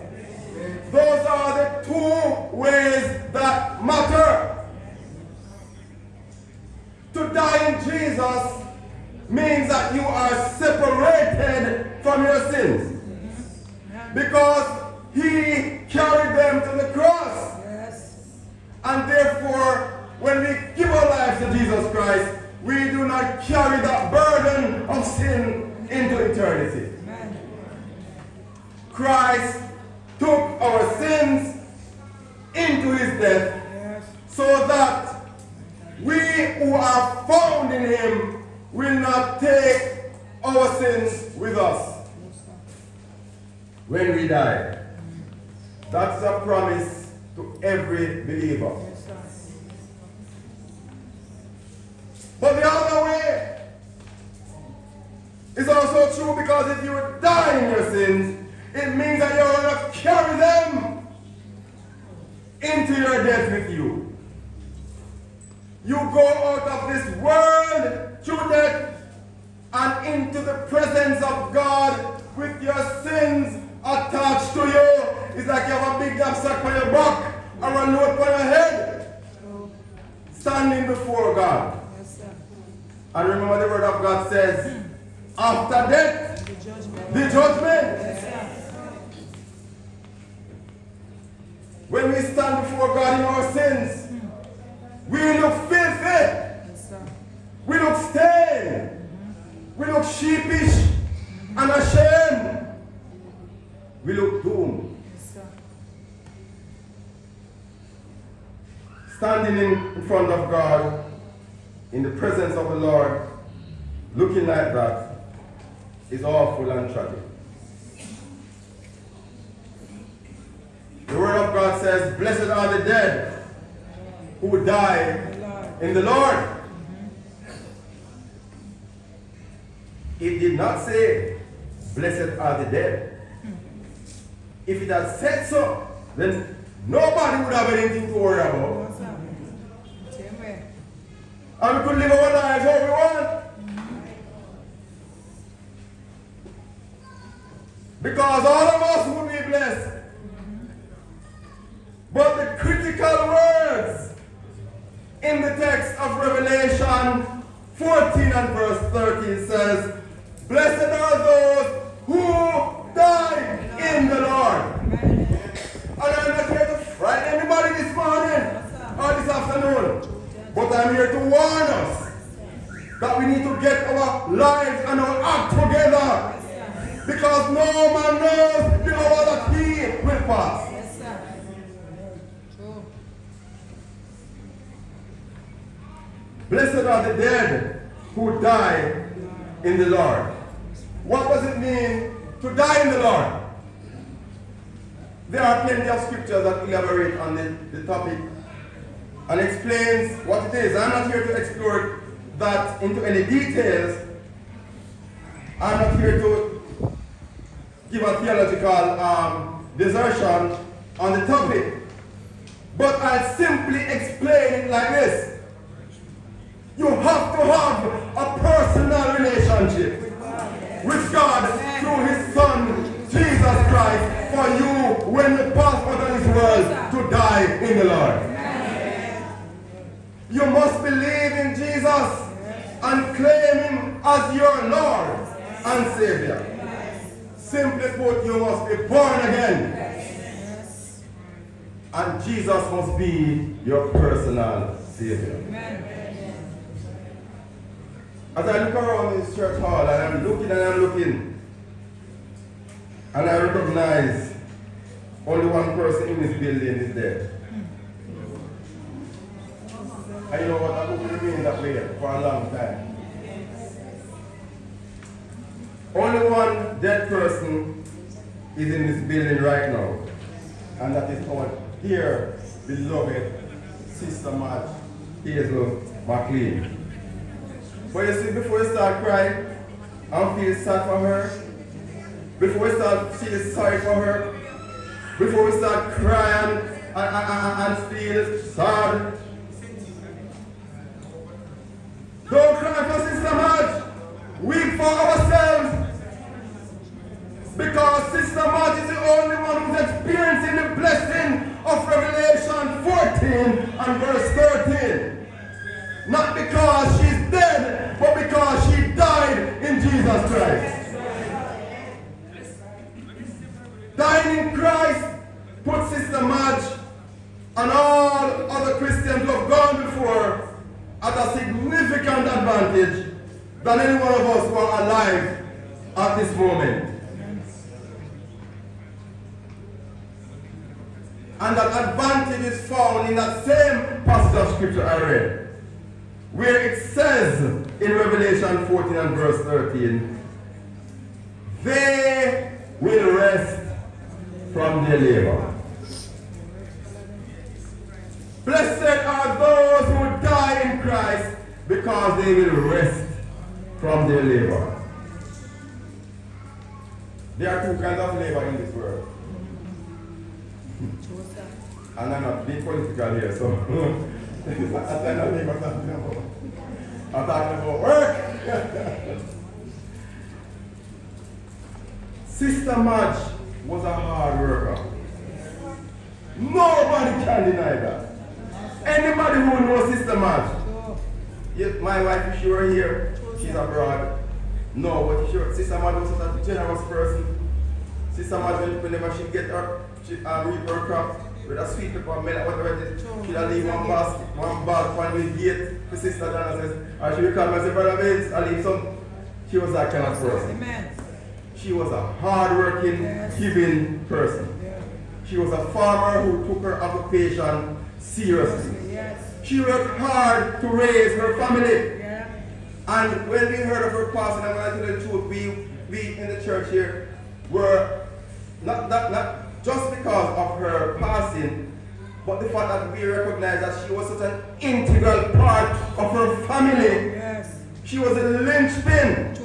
Those are the two ways that matter. To die in Jesus means that you are separated from your sins. Because he carried them to the cross. And therefore, when we give our lives to Jesus Christ, we do not carry that burden of sin into eternity. Christ took our sins into his death so that we who are found in him will not take our sins with us when we die. That's a promise to every believer. But the other way is also true because if you die in your sins, it means that you're going to carry them into your death with you. You go out of this world through death and into the presence of God with your sins attached to you. It's like you have a big knapsack on your back or a load on your head. Standing before God. And remember the word of God says, after death, the judgment. When we stand before God in our sins, we look filthy. We look stained. We look sheepish and ashamed. We look doomed. Standing in front of God, in the presence of the Lord, looking like that, is awful and tragic. The Word of God says, Blessed are the dead who die in the Lord. It did not say, Blessed are the dead. If it had said so, then nobody would have anything to worry about. And we could live our lives how we want. Because all of us would be blessed. But the critical words in the text of Revelation 14 and verse 13 says, Blessed are those who die in the Lord. And I'm not here to frighten anybody this morning or this afternoon. But I'm here to warn us that we need to get our lives and our act together. Because no man knows the hour that he will pass. Blessed are the dead who die in the Lord. What does it mean to die in the Lord? There are plenty of scriptures that elaborate on the, the topic and explains what it is. I'm not here to explore that into any details. I'm not here to give a theological um, desertion on the topic. But I'll simply explain it like this. You have to have a personal relationship with God through His Son, Jesus Christ, for you when the passport of this world to die in the Lord. You must believe in Jesus and claim Him as your Lord and Savior. Simply put, you must be born again. And Jesus must be your personal Savior. As I look around this church hall and I'm looking and I'm looking, and I recognize only one person in this building is dead. And you know what? I it remain that way for a long time. Only one dead person is in this building right now, and that is our dear, beloved Sister Madge Hazel McLean. But you see, before you start crying and feel sad for her, before we start feeling sorry for her, before we start crying and, and, and, and feel sad, don't cry for Sister Madge. Weep for ourselves. Because Sister Madge is the only one who's experiencing the blessing of Revelation 14 and verse 13. Not because she's dead, but because she died in Jesus Christ. Dying in Christ put Sister Madge and all other Christians who have gone before at a significant advantage than any one of us who are alive at this moment. And that advantage is found in that same passage of scripture I read, where it says in Revelation 14 and verse 13, they will rest from their labor. Blessed are those who die in Christ because they will rest from their labor. There are two kinds of labor in this world. And I'm not being political here, so (laughs) I'm I'm talking about work. (laughs) Sister Madge was a hard worker. Nobody can deny that. Anybody who knows Sister Madge, yes, my wife, if she were here, she's abroad. No, but if she, Sister Madge was such a generous person. Sister Madge, whenever she get her, she um, reap her crop, with a sweet pepper, milk, whatever it is, she'll leave one basket, one bag on the gate for Sister Donna says, and she will come and say, Brother Vince, I leave some. She was that kind of person. Amen. She was a hard-working, Yes. giving person. She was a farmer who took her occupation seriously. Yes. She worked hard to raise her family. Yeah. And when we heard of her passing, I'm going to tell you the truth, we, we in the church here were not, not, not just because of her passing, but the fact that we recognize that she was such an integral part of her family. Yes. She was a linchpin.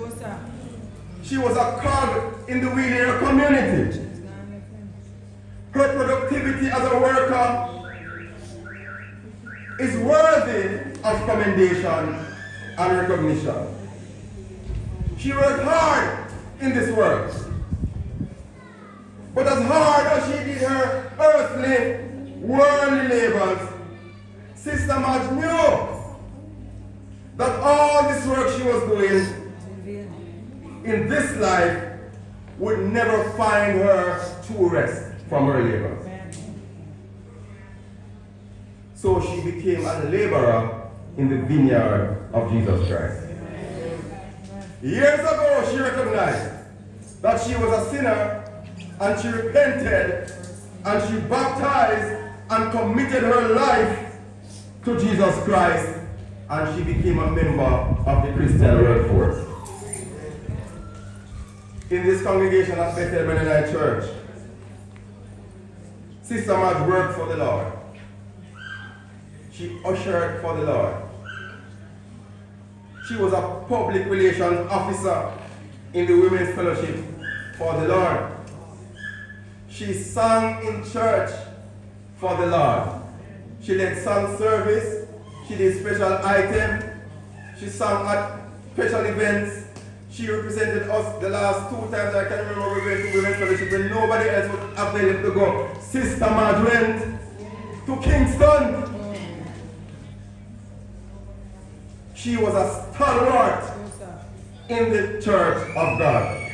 She was a cog in the wheel in her community. Her productivity as a worker is worthy of commendation and recognition. She worked hard in this work. But as hard as she did her earthly, worldly labors, Sister Madge knew that all this work she was doing in this life would never find her to rest from her labors. So she became a laborer in the vineyard of Jesus Christ. Years ago, she recognized that she was a sinner and she repented and she baptized and committed her life to Jesus Christ and she became a member of the Christian workforce. In this congregation at Bethel Mennonite Church, Sister Madge worked for the Lord. She ushered for the Lord. She was a public relations officer in the Women's Fellowship for the Lord. She sang in church for the Lord. She led song service. She did special item. She sang at special events. She represented us the last two times I can remember we went to Women's Fellowship when nobody else was available to go. Sister Madge went to Kingston. She was a stalwart in the church of God.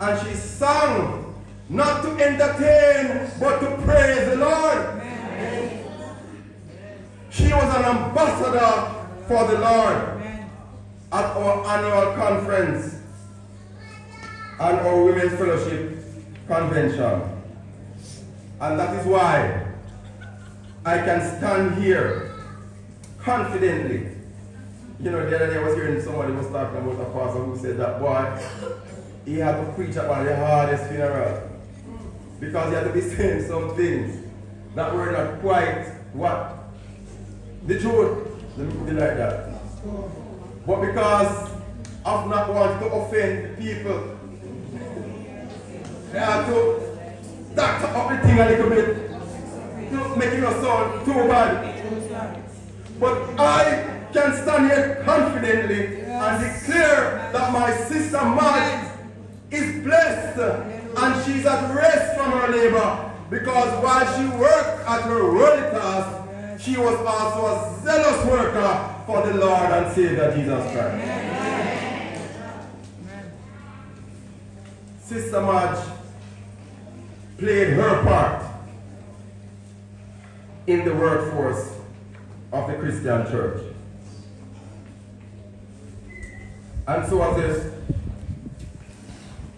And she sang not to entertain, but to praise the Lord. She was an ambassador for the Lord. at our annual conference and our Women's Fellowship Convention. And that is why I can stand here confidently. You know, the other day I was hearing somebody was talking about a pastor who said that boy, he had to preach about the hardest funeral because he had to be (laughs) saying some things that were not quite what the truth, let me put it like that. But because of not wanting to offend the people, they had to doctor up the thing a little bit make it sound too bad. But I can stand here confidently and declare that my sister Marge is blessed and she's at rest from her labor because while she worked at her worldly task, she was also a zealous worker for the Lord and Savior Jesus Christ. Sister Marge played her part in the workforce of the Christian church. And so as this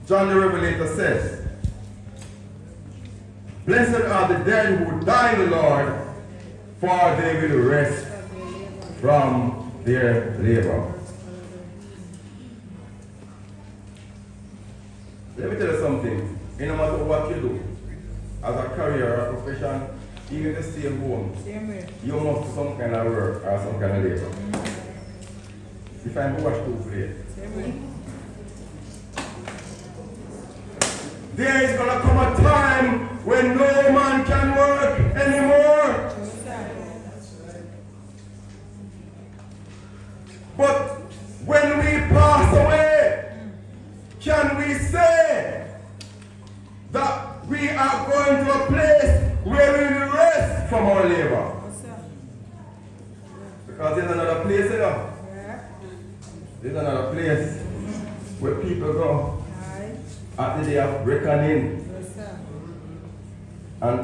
John the Revelator says, Blessed are the dead who die in the Lord, for they will rest from their labor. Let me tell you something. In no matter what you do, as a career or a profession, even to stay home, you must do some kind of work or some kind of labor. Mm-hmm. I'm watch two play. There is gonna come a time when no man can work anymore. But when we pass away, can we say that we are going to a place where we will rest from our labor? Because there's another place, know. There's another place where people go at the day of reckoning. And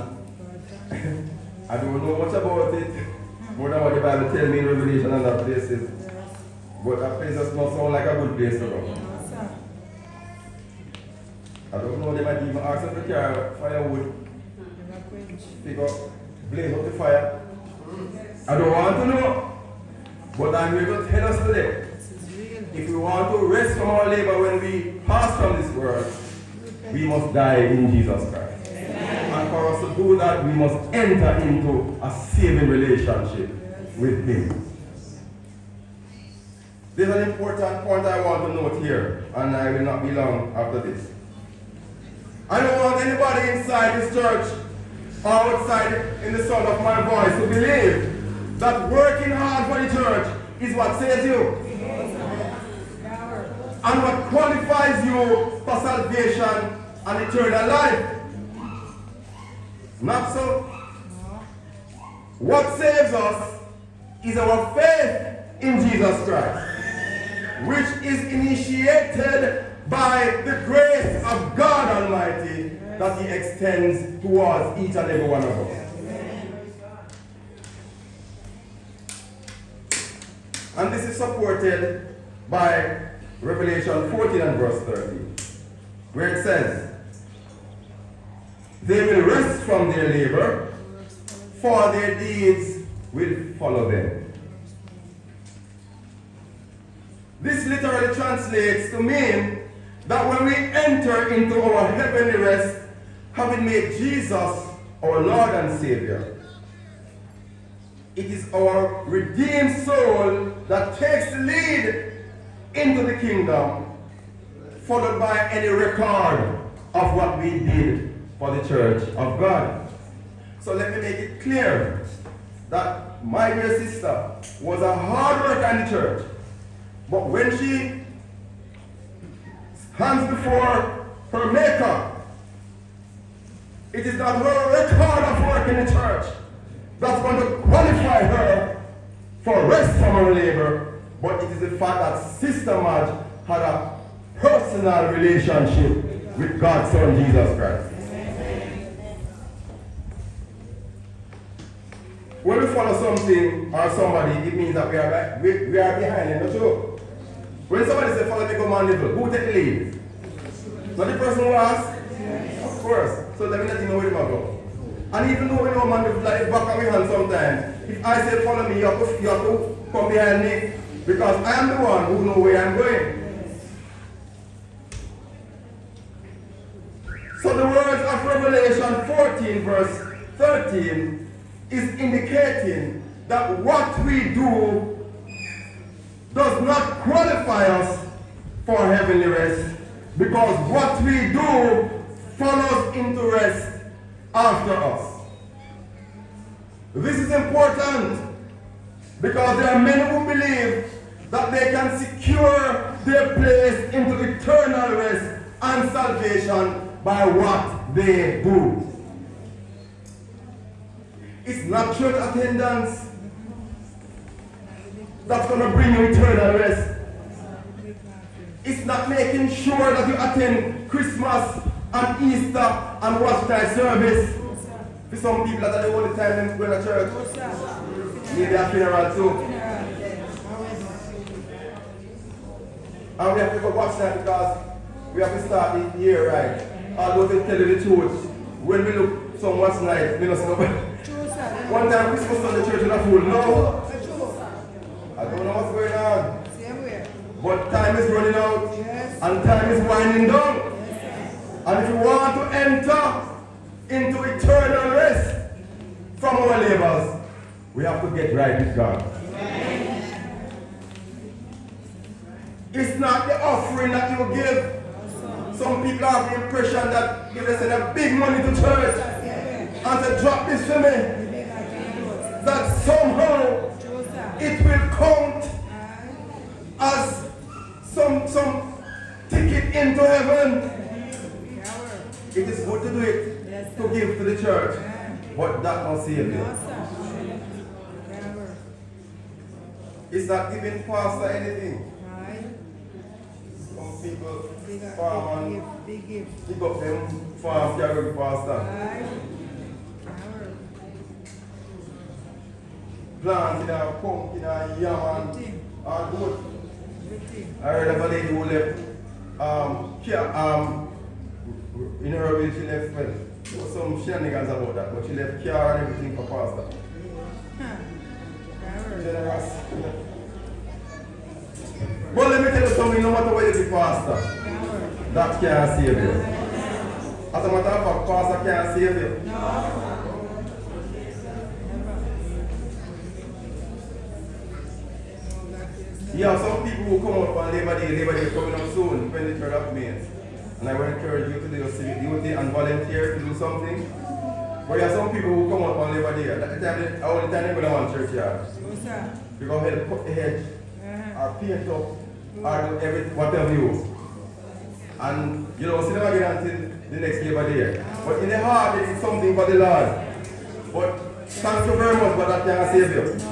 (laughs) I don't know much about it, more than what the Bible tells me in Revelation and other places. But that place does not sound like a good place to go. I don't know, they might even ask them to carry firewood. Pick up, blaze up the fire. I don't want to know. But I'm here to tell us today. If we want to rest from our labor when we pass from this world, we must die in Jesus Christ. And for us to do that, we must enter into a saving relationship with Him. There's an important point I want to note here, and I will not be long after this. I don't want anybody inside this church or outside in the sound of my voice to believe that working hard for the church is what saves you. And what qualifies you for salvation and eternal life. Not so. What saves us is our faith in Jesus Christ which is initiated by the grace of God Almighty that He extends towards each and every one of us. And this is supported by Revelation 14 and verse 30, where it says, They will rest from their labor, for their deeds will follow them. This literally translates to mean that when we enter into our heavenly rest, having made Jesus our Lord and Savior, it is our redeemed soul that takes the lead into the kingdom, followed by any record of what we did for the church of God. So let me make it clear that my dear sister was a hard worker in the church. But when she stands before her maker, it is not her record of work in the church that's going to qualify her for rest from her labor, but it is the fact that Sister Marge had a personal relationship with God's Son Jesus Christ. When we follow something or somebody, it means that we are, we, we are behind in the truth. When somebody says, follow me, command, who take the lead? Not the person who asks? Of course. So let me let you know where they go. And even though we know Mandeville like back of my hand sometimes, if I say follow me, you have to, you have to come behind me because I am the one who know where I'm going. So the words of Revelation 14 verse 13 is indicating that what we do does not qualify us for heavenly rest because what we do follows into rest after us. This is important because there are many who believe that they can secure their place into eternal rest and salvation by what they do. It's not church attendance that's going to bring you eternal rest. It's not making sure that you attend Christmas and Easter and watch service. For some people, that's the only time they go to church. Maybe a funeral too. And we have to watch that because we have to start the year right. Although they tell you the truth, when we look some watch night, we don't see. One time Christmas on the church in a full. No. I don't know what's going on. But time is running out and time is winding down. And if you want to enter into eternal rest from our labors, we have to get right with God. It's not the offering that you give. Some people have the impression that if they send a big money to church and say, drop this for me, that somehow it will count as some some ticket into heaven. It is good to do it, to give to the church, but that not save you. It's not giving pastor anything. Some people farm and pick up them farm carry pastor. Plant in a pump in a yam and all good. I heard of a lady who left um, care, um, in her village, she left, well, there was some shenanigans about that, but she left car and everything for pastor. Generous. But let me tell you something, no matter what you be pastor, that can't save you. As a matter of fact, pastor can't save you. You have some people who come up on Labor Day, Labor Day coming up soon, 23rd of May. And I will encourage you to do your civic duty and volunteer to do something. But you have some people who come up on Labor Day, at the time, only time they go to one churchyard. You go ahead and cut the hedge, or paint up, or do every, whatever you. And you know, see them again until the next Labor Day. But in the heart, it is something for the Lord. But thank you very much, but that can't save you.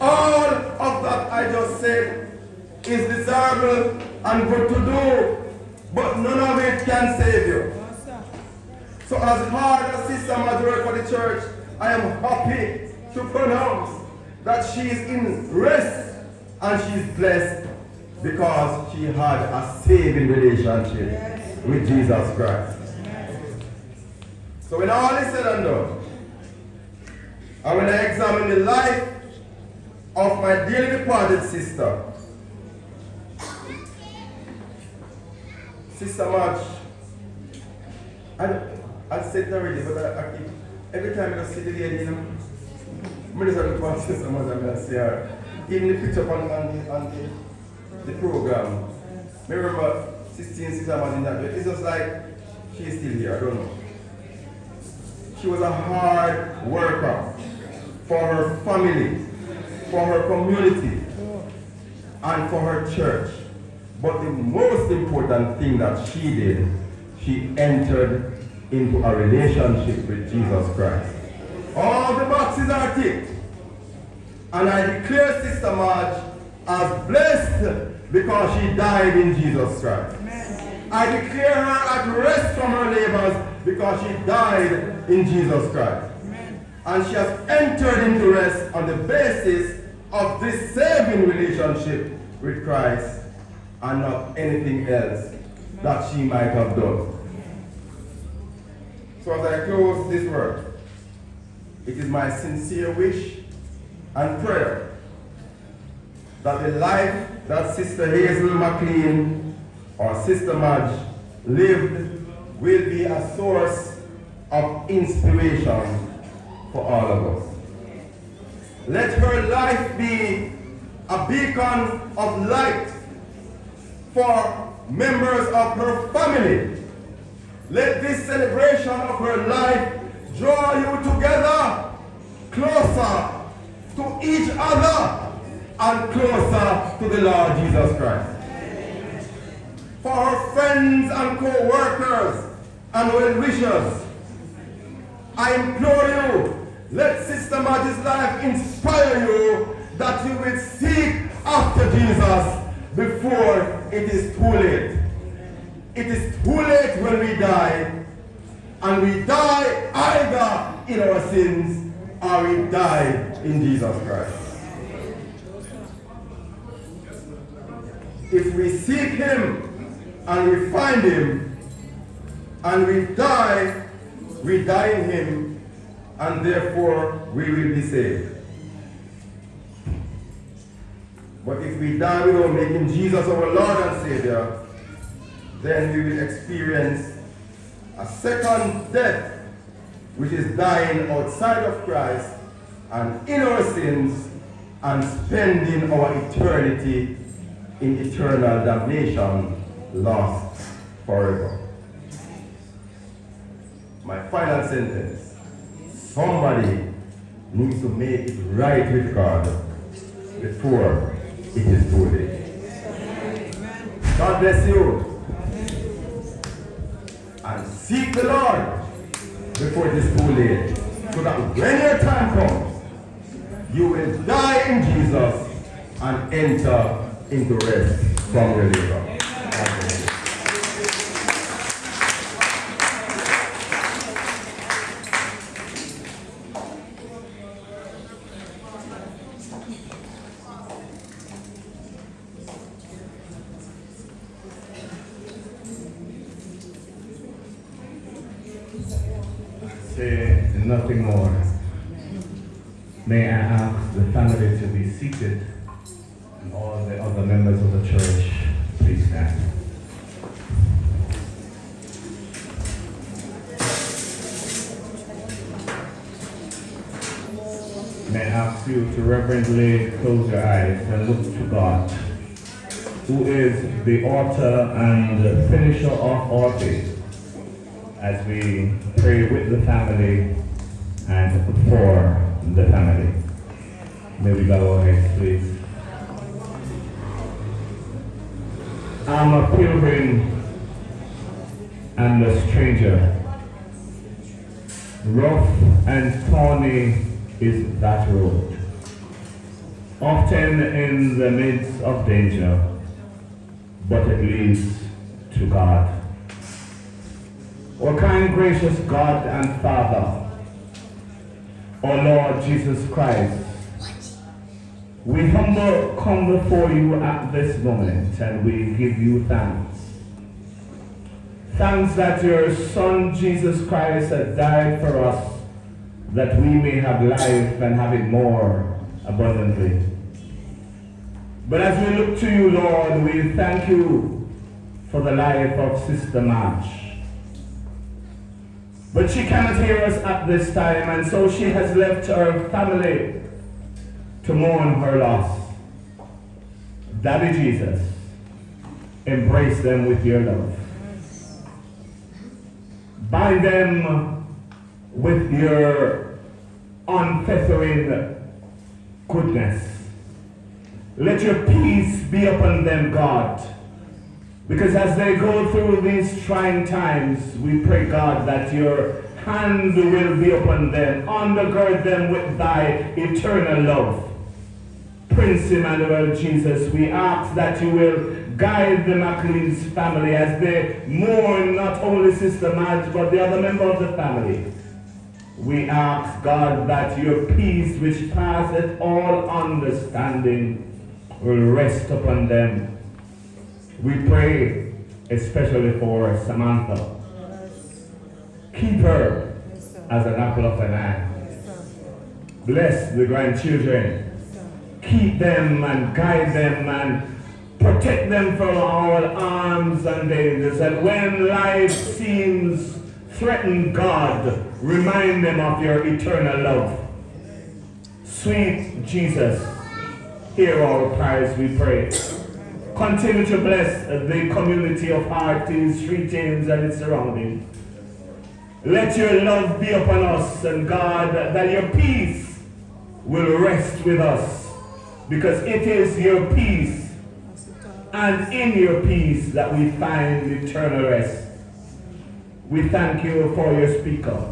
All of that I just said is desirable and good to do, but none of it can save you. So as hard as Sister Madge work for the church, I am happy to pronounce that she is in rest and she is blessed because she had a saving relationship with Jesus Christ. So when all is said and done, and when I examine the life of my dearly departed sister, Sister Madge, I, I said it already, but I, I keep, every time I see the lady, you know, I just look for Sister Madge and I see her. Even the picture on, on, the, on the, the program, I remember 16 Sister Madge in that, it's just like she's still here, I don't know. She was a hard worker for her family, for her community, and for her church. But the most important thing that she did, she entered into a relationship with Jesus Christ. All the boxes are ticked. And I declare Sister Madge as blessed because she died in Jesus Christ. I declare her at rest from her labors because she died in Jesus Christ. and she has entered into rest on the basis of this saving relationship with Christ and not anything else that she might have done. So as I close this word, it is my sincere wish and prayer that the life that Sister Hazel McLean or Sister Madge lived will be a source of inspiration for all of us. Let her life be a beacon of light for members of her family. Let this celebration of her life draw you together closer to each other and closer to the Lord Jesus Christ. For her friends and co-workers and well-wishers, I implore you, let Sister Madge's life inspire you that you will seek after Jesus before it is too late. It is too late when we die, and we die either in our sins or we die in Jesus Christ. If we seek Him and we find Him, and we die, we die in Him, and therefore we will be saved. But if we die without making Jesus our Lord and Savior, then we will experience a second death, which is dying outside of Christ and in our sins and spending our eternity in eternal damnation, lost forever. My final sentence. Somebody needs to make it right with God before it is late. God bless you. And seek the Lord before it is too late. So that when your time comes, you will die in Jesus and enter into rest from your labor. God bless you. say nothing more. May I ask the family to be seated and all the other members of the church, please stand. May I ask you to reverently close your eyes and look to God, who is the author and finisher of all faith as we pray with the family and for the family. May we bow our heads, please. I'm a pilgrim and a stranger. Rough and thorny is that road, often in the midst of danger, but it leads to God. O kind, gracious God and Father, O Lord Jesus Christ, we humble come before you at this moment and we give you thanks. Thanks that your Son Jesus Christ has died for us that we may have life and have it more abundantly. But as we look to you, Lord, we thank you for the life of Sister Madge. But she cannot hear us at this time, and so she has left her family to mourn her loss. Daddy Jesus, embrace them with your love. Bind them with your unfettering goodness. Let your peace be upon them, God. Because as they go through these trying times, we pray, God, that your hand will be upon them. Undergird them with thy eternal love. Prince Emmanuel Jesus, we ask that you will guide the McLean's family as they mourn not only Sister Madge, but the other member of the family. We ask, God, that your peace, which passeth all understanding, will rest upon them. We pray especially for Samantha. Keep her as an apple of an eye. Bless the grandchildren. Keep them and guide them and protect them from all harms and dangers. And when life seems threatened, God, remind them of your eternal love. Sweet Jesus, hear our prayers, we pray. Continue to bless the community of Artis, Three Chains, and its surroundings. Let your love be upon us, and God, that your peace will rest with us, because it is your peace, and in your peace that we find eternal rest. We thank you for your speaker.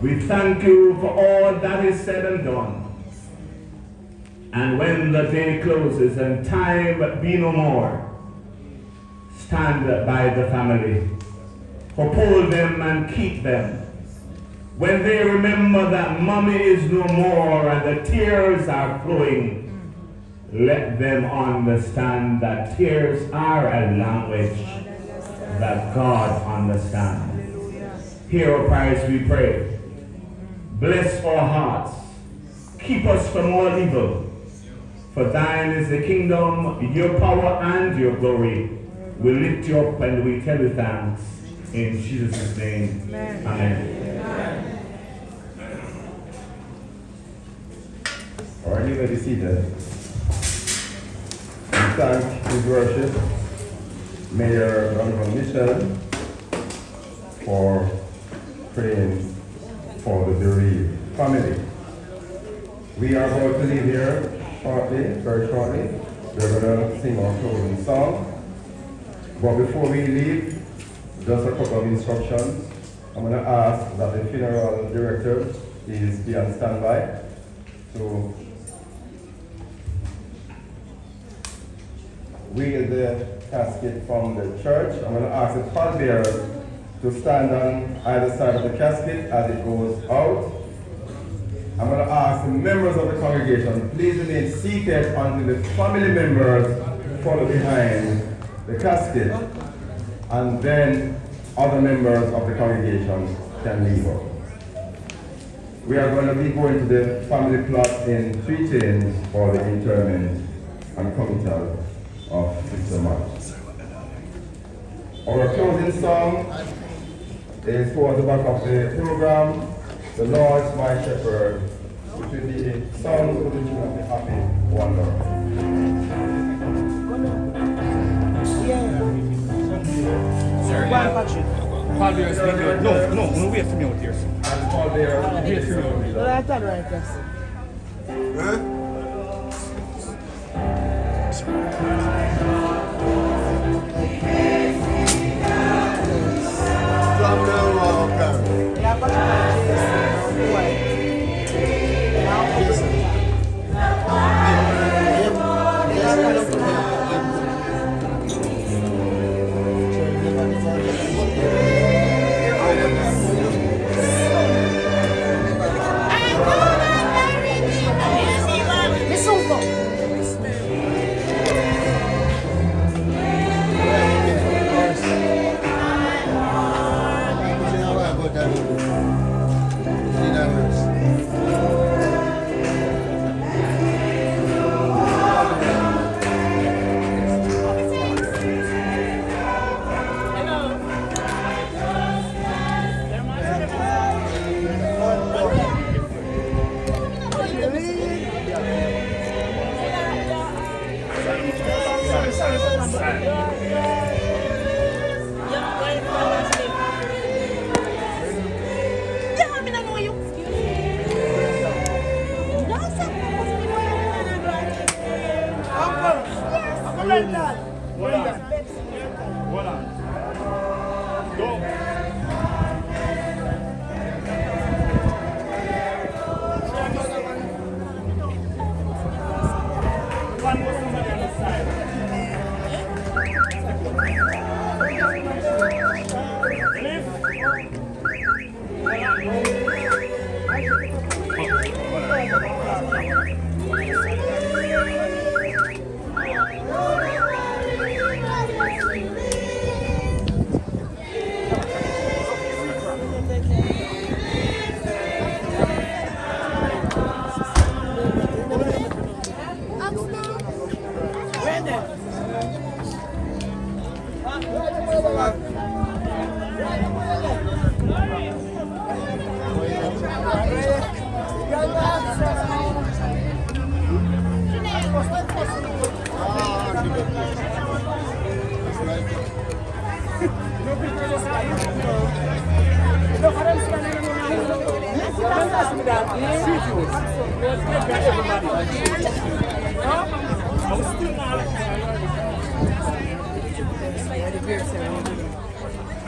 We thank you for all that is said and done. And when the day closes and time be no more, stand by the family. Uphold them and keep them. When they remember that mommy is no more and the tears are flowing, let them understand that tears are a language that God understands. Hear our prayers, we pray. Bless our hearts. Keep us from all evil. For thine is the kingdom, your power, and your glory. We lift you up and we tell you thanks. In Jesus' name. Amen. Amen. All right, you may be seated. We thank His worship, Mayor Donovan Mitchell, for praying for the bereaved family. We are going to leave here shortly, very shortly. We're going to sing our closing song. But before we leave, just a couple of instructions. I'm going to ask that the funeral director is be on standby to wheel the casket from the church. I'm going to ask the pallbearers to stand on either side of the casket as it goes out. I'm going to ask the members of the congregation, please remain seated until the family members follow behind the casket. And then other members of the congregation can leave. We are going to be going to the family plot in Three Chains for the interment and committal of Sister Madge. Our closing song is towards the back of the program, The Lord's My Shepherd, which will be a song to the tune of the Happy Wanderer. Sorry, yeah. Paul Bear is being good. No, no, no, wait for me out here. And pallbearer, wait for me out here. Right on, right, yes. Yeah,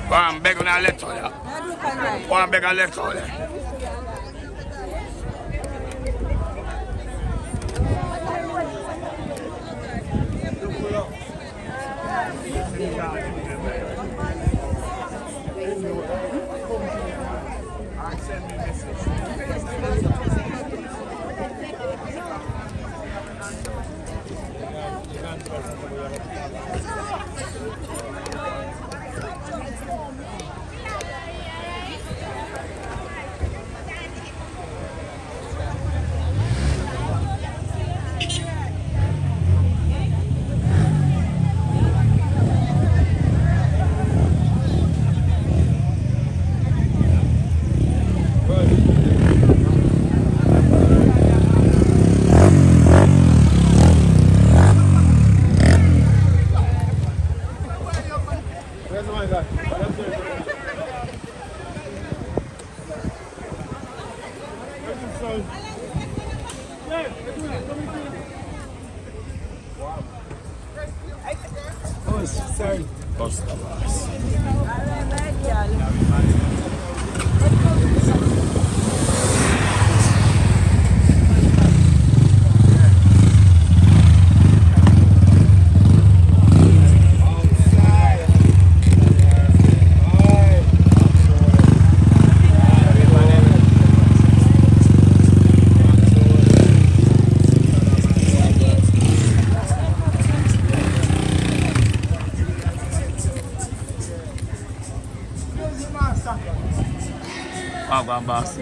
One beg on our left shoulder. One beg on left shoulder. Where's Wagwan boss.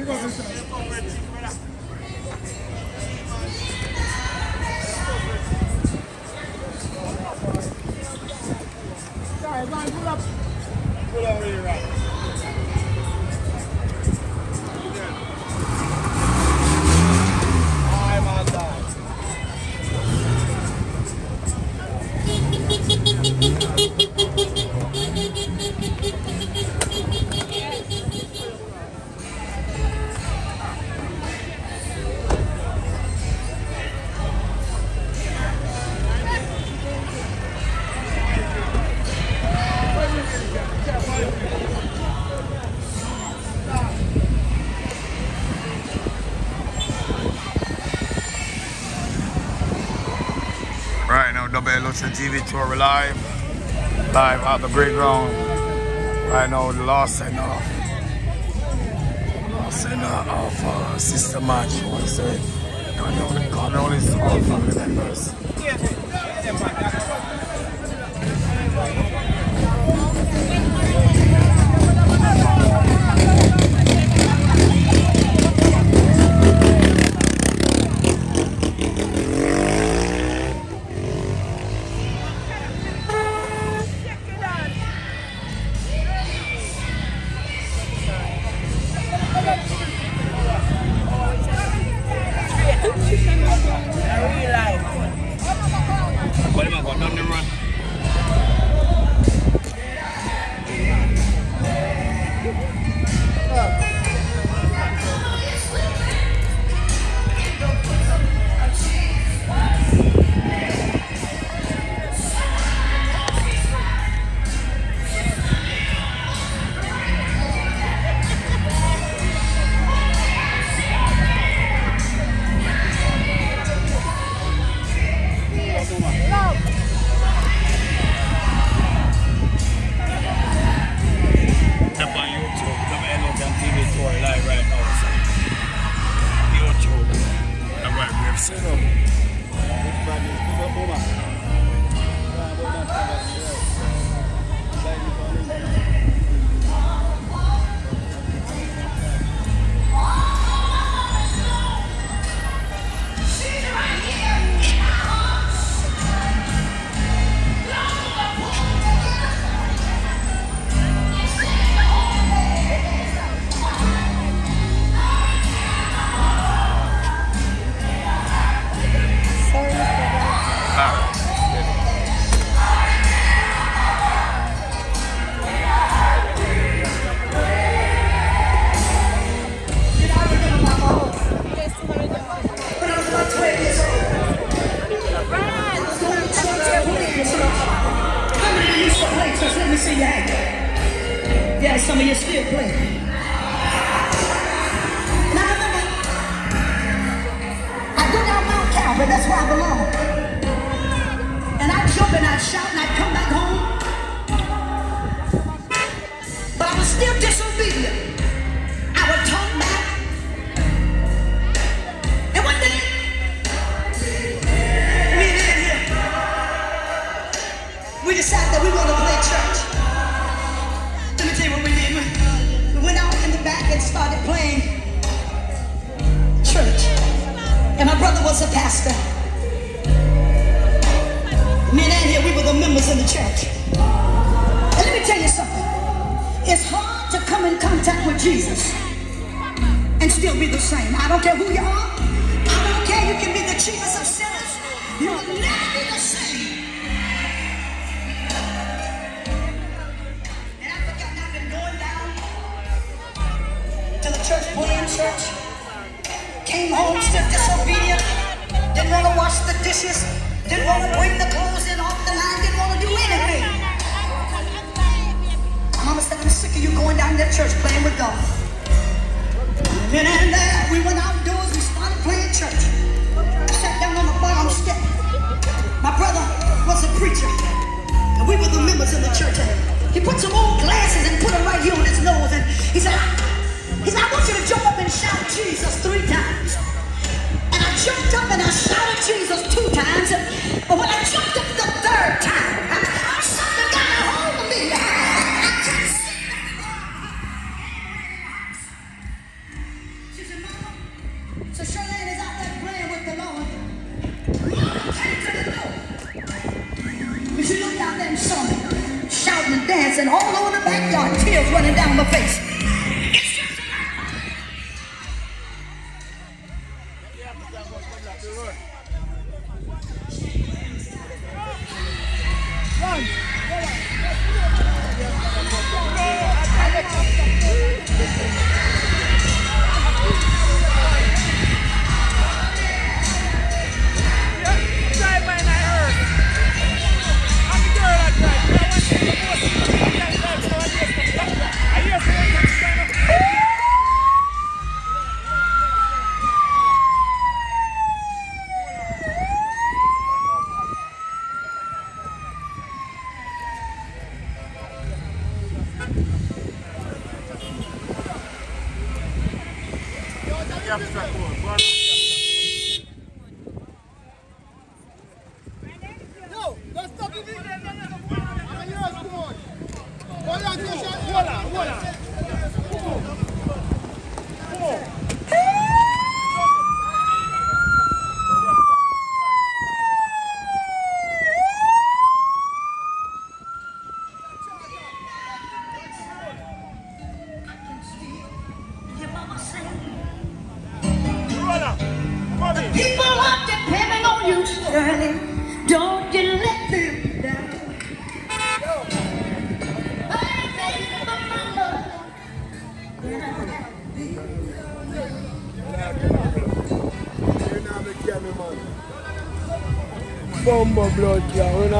TV tour live. Live at the break ground. Right now, the last send off. Last send off uh, sister Madge. I want to say. Coming on, coming on is all family members.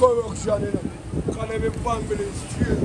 Koy oksijenini. Kalemim van bile istiyor.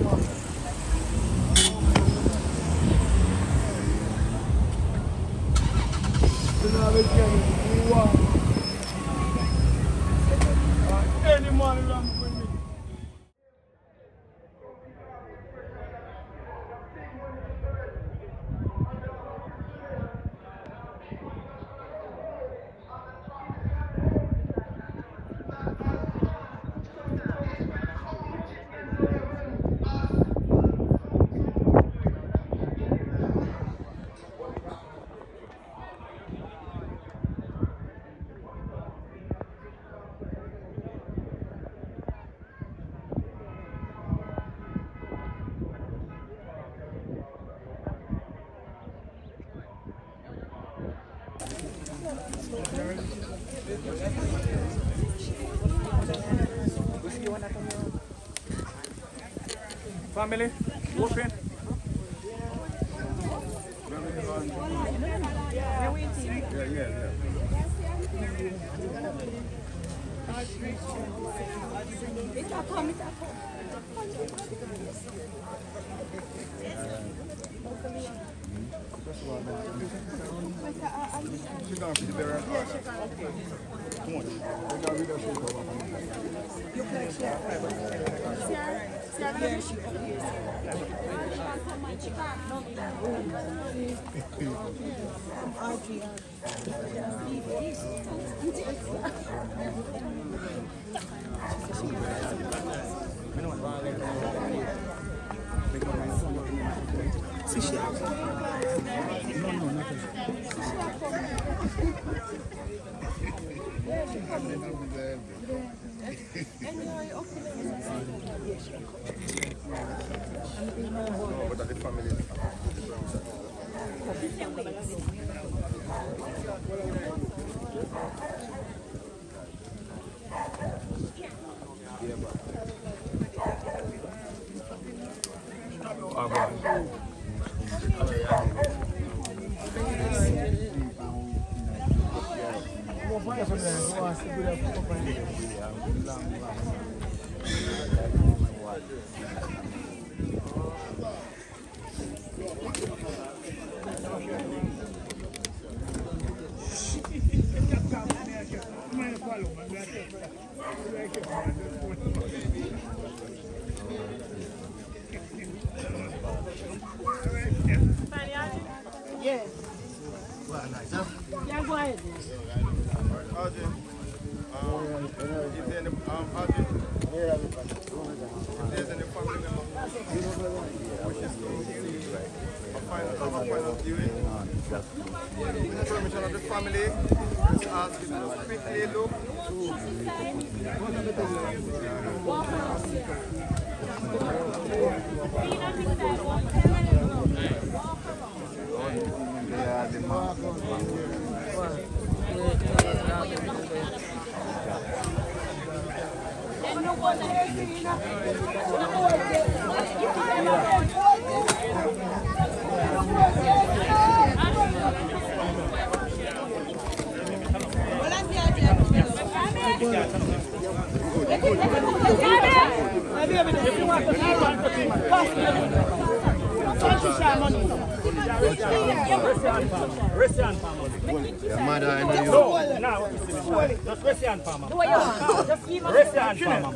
Just give us Rest your hand.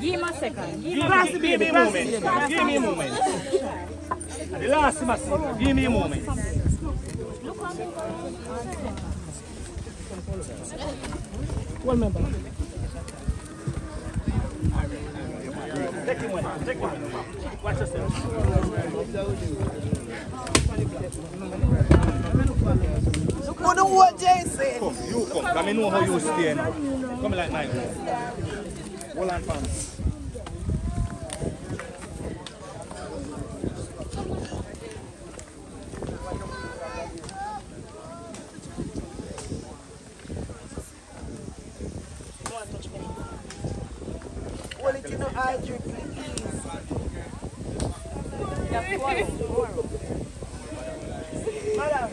Give him a second. Give Give me, give me a moment. Give me a moment. The last massive. Give me a moment. One member. Take him away. Take him away. Watch yourself. Who the what Jason? Come, you come. Come, I know how you stay now. Come like mine. Hold on, fam. Hold it in the Audrey, please. Madam.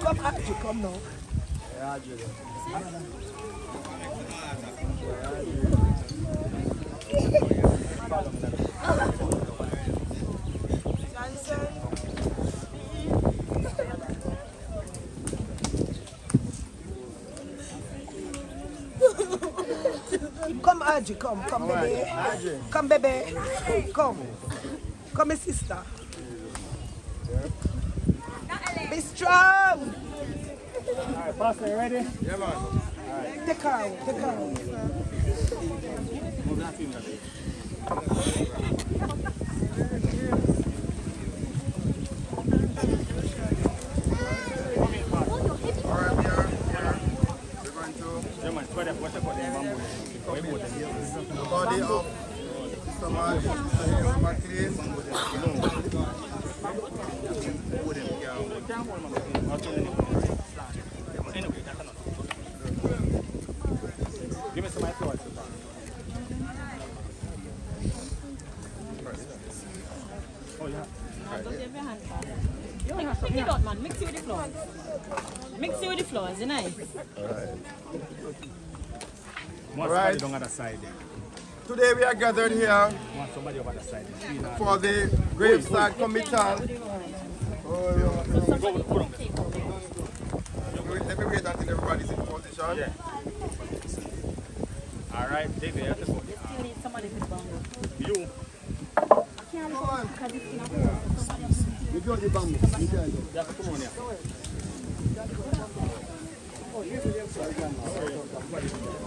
Come, Audrey, come now. Johnson. Come, come, come, baby. Come, baby. Come. Come, my sister. Be strong. Alright, Pastor, you ready? Yeah, man. All right. Take her out, take her out. Alright, we are, we are. We're going to Yeah, man. Go there, watch out for them bamboo. Wait for them. The body of Mr. Martin, Mr. Hazel McLean. Give me some of my flowers. Oh, yeah. Don't have your hand fast. Mix, mix it out, man. Mix it with the flowers. Mix it with the flowers, you know? Want Right. somebody on the other side. Today we are gathered here Want somebody over the side. for the graveside committal. Oh, let me wait until everybody's in position. Yeah. All right, David, you have to go. You. You go the bamboo. You go. You have to come on here.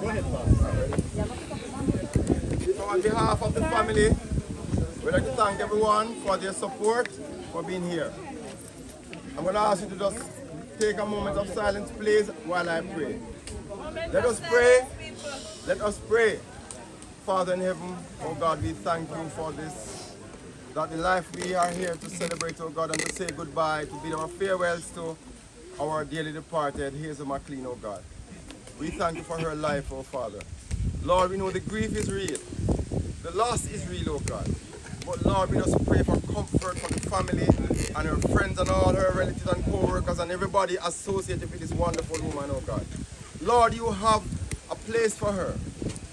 Go ahead, So on behalf of the family, we'd like to thank everyone for their support, for being here. I'm going to ask you to just take a moment of silence, please, while I pray. Let us pray. Let us pray. Father in heaven, oh God, we thank you for this, that the life we are here to celebrate, oh God, and to say goodbye, to bid our farewells to our dearly departed Hazel McLean, oh God. We thank you for her life, oh Father. Lord, we know the grief is real. The loss is real, oh God. But Lord, we just pray for comfort for the family and her friends and all her relatives and co-workers and everybody associated with this wonderful woman, oh God. Lord, you have a place for her.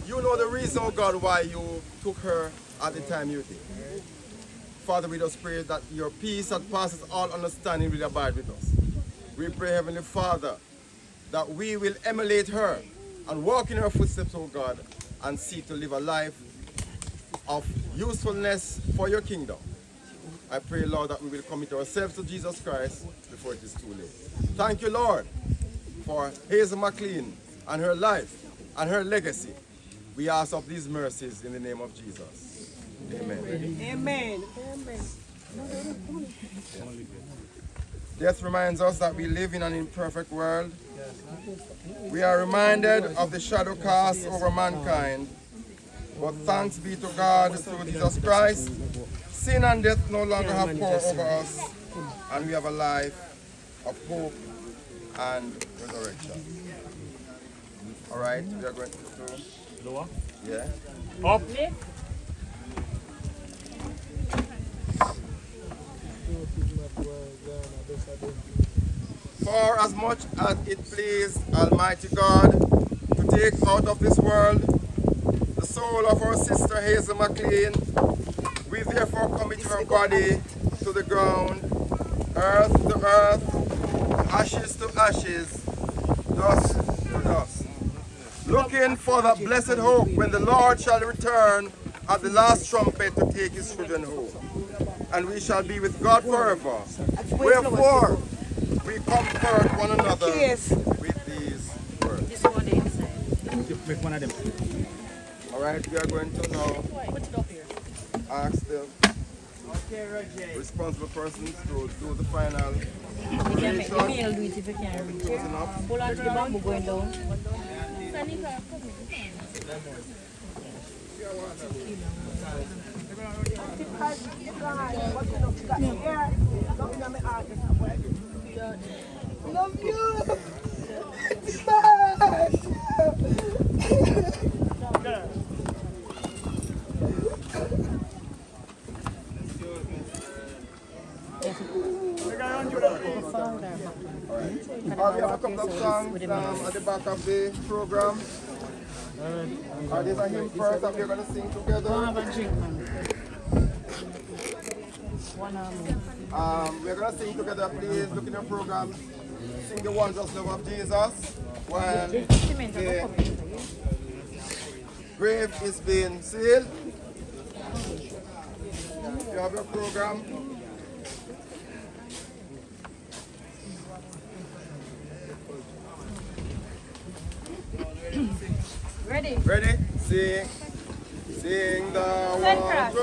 You know the reason, oh God, why you took her at the time you did. Father, we just pray that your peace that passes all understanding will abide with us. We pray, Heavenly Father, that we will emulate her and walk in her footsteps, oh God, and seek to live a life of usefulness for your kingdom. I pray, Lord, that we will commit ourselves to Jesus Christ before it is too late. Thank you, Lord, for Hazel McLean and her life and her legacy. We ask of these mercies in the name of Jesus. Amen. Amen. Amen. Death reminds us that we live in an imperfect world. We are reminded of the shadow cast over mankind. But thanks be to God through Jesus Christ, sin and death no longer have power over us, and we have a life of hope and resurrection. All right, we are going to lower. Yeah. Up. For as much as it pleased Almighty God to take out of this world soul of our sister Hazel McLean, we therefore commit her body to the ground, earth to earth, ashes to ashes, dust to dust. Looking for that blessed hope when the Lord shall return at the last trumpet to take his children home. And we shall be with God forever. Wherefore, we comfort one another with these words. This one inside. Make one of them. All right, we are going to now Put it up here. ask the responsible persons to do the final You can make the operation. male do it if you can't reach it. Closing up. Pull on to the bamboo going down. Love you. (laughs) Uh, we have a couple of songs um, at the back of the program. Uh, there's a hymn first that we're going to sing together. Um, we're going to sing together, please. Look in your program. Sing the wondrous love of Jesus. While the grave is being sealed. You have your program. Ready? Ready? Sing. Sing the wondrous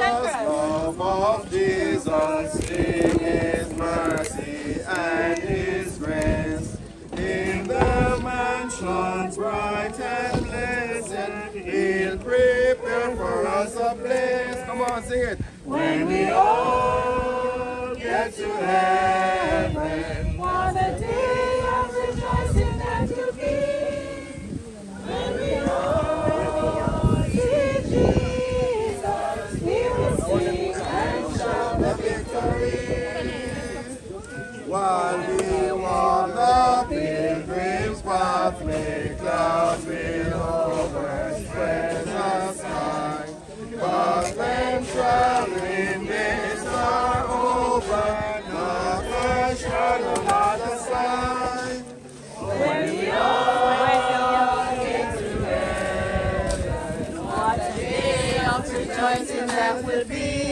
love of Jesus. Sing His mercy and His grace. In the mansion mansions bright and blessed. He'll prepare for us a place. Come on, sing it. When we all get to heaven, Walk the pilgrim's pathway, clouds will overspread the sky. But when traveling days are over, not a shadow, not a sign. When we all get to heaven, what a day of rejoicing that will be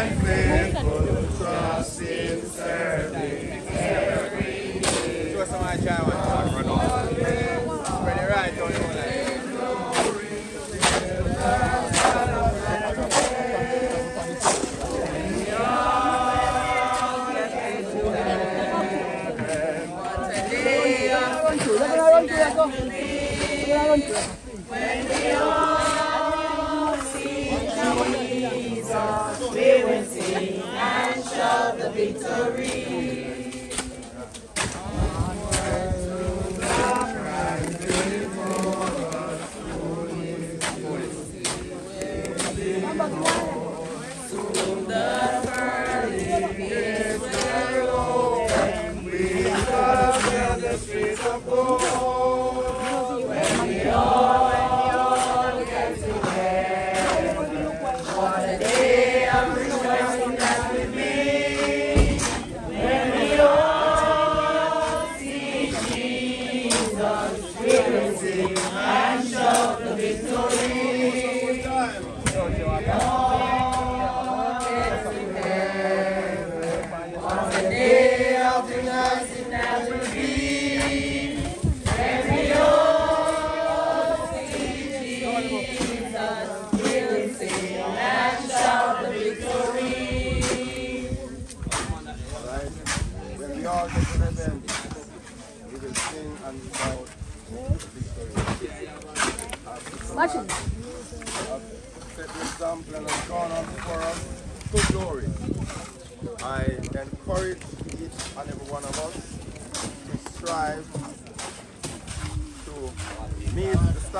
and faithful, trust in serving every day. The victory.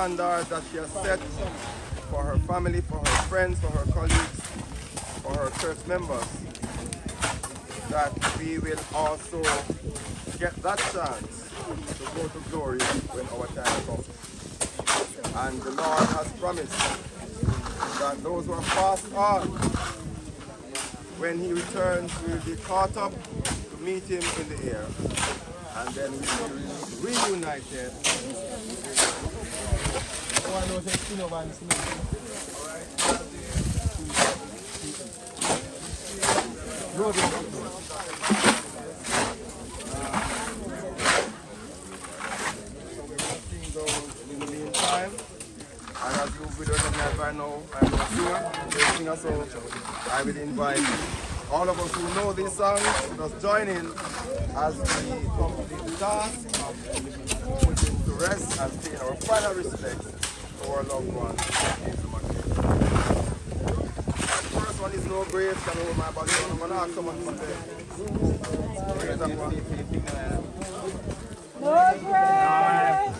Standards that she has set for her family, for her friends, for her colleagues, for her church members. That we will also get that chance to go to glory when our time comes. And the Lord has promised that those who are passed on, when he returns, will be caught up to meet him in the air. And then we will be reunited. In the meantime, and as you video live right now, I'm singer, so I will invite all of us who know these songs to join in as we complete the task of putting to rest and pay our final respects. to one is no grave can hold my body. I'm going to ask someone. No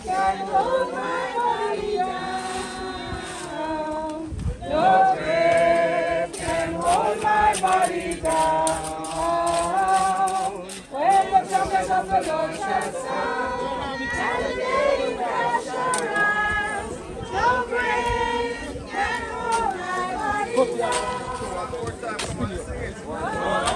can hold my body down. No grave can hold my body down. When the trumpet of the Lord shall sound, No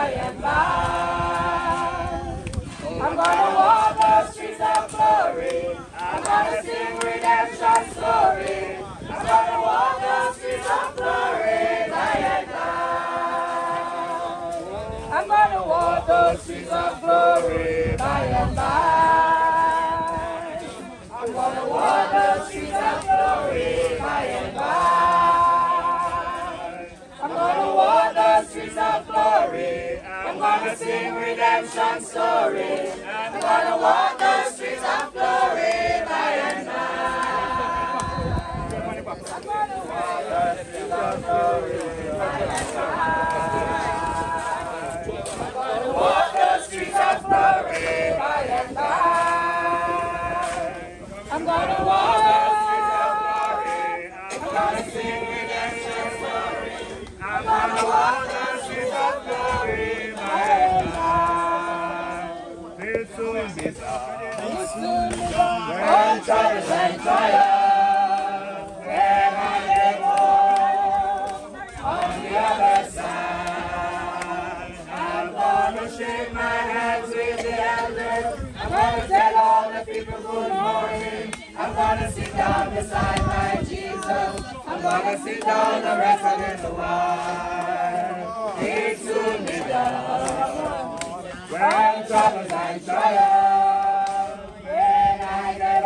by and by. I'm gonna walk the streets of glory. I'm gonna sing redemption story. I'm gonna walk the streets of glory by and by. I'm gonna walk the streets of glory by and by. Glory. I'm gonna sing redemption story. I'm gonna walk the streets of glory by and by. I'm gonna walk the streets of glory by and by. I'm gonna walk the streets of glory. I'm gonna sing redemption story. I'm gonna walk the on the other side, I'm gonna shake my hands with the elders. I'm gonna tell all the people. I'm gonna sit down beside my Jesus. I'm gonna sit down and rest a little while. It soon be done. When I get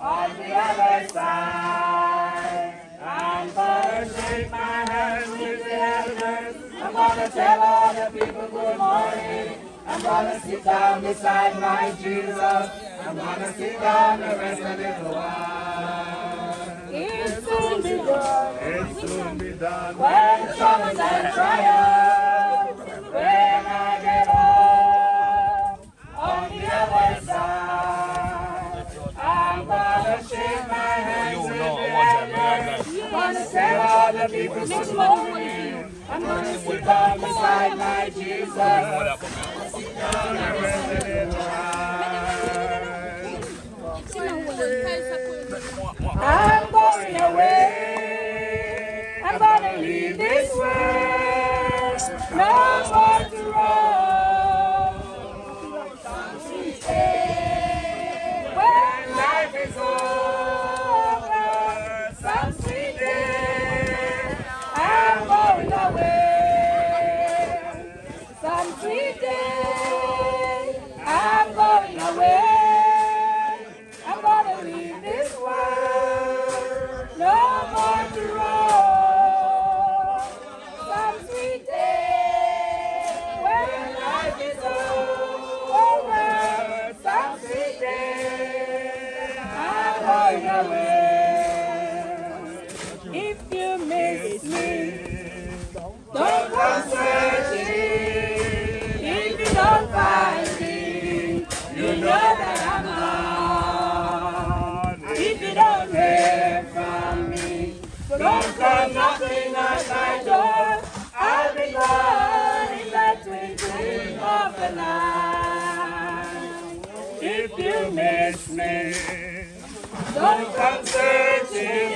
on the other side, I'm gonna shake my hands with the elders. I'm gonna tell all the people good morning. I'm gonna sit down beside my Jesus. I'm gonna sit down rest while. It soon be done. It soon be done. When troubles and trials, I'm gonna tell all the people morning. I'm down beside my Jesus. I'm going away. I'm gonna leave this world. No more to. When life don't come searching. If you don't find me, you know that I'm. If you don't hear from me, don't come knocking at my door. I'll be gone in the twinkling of an eye. If you miss me, don't come searching.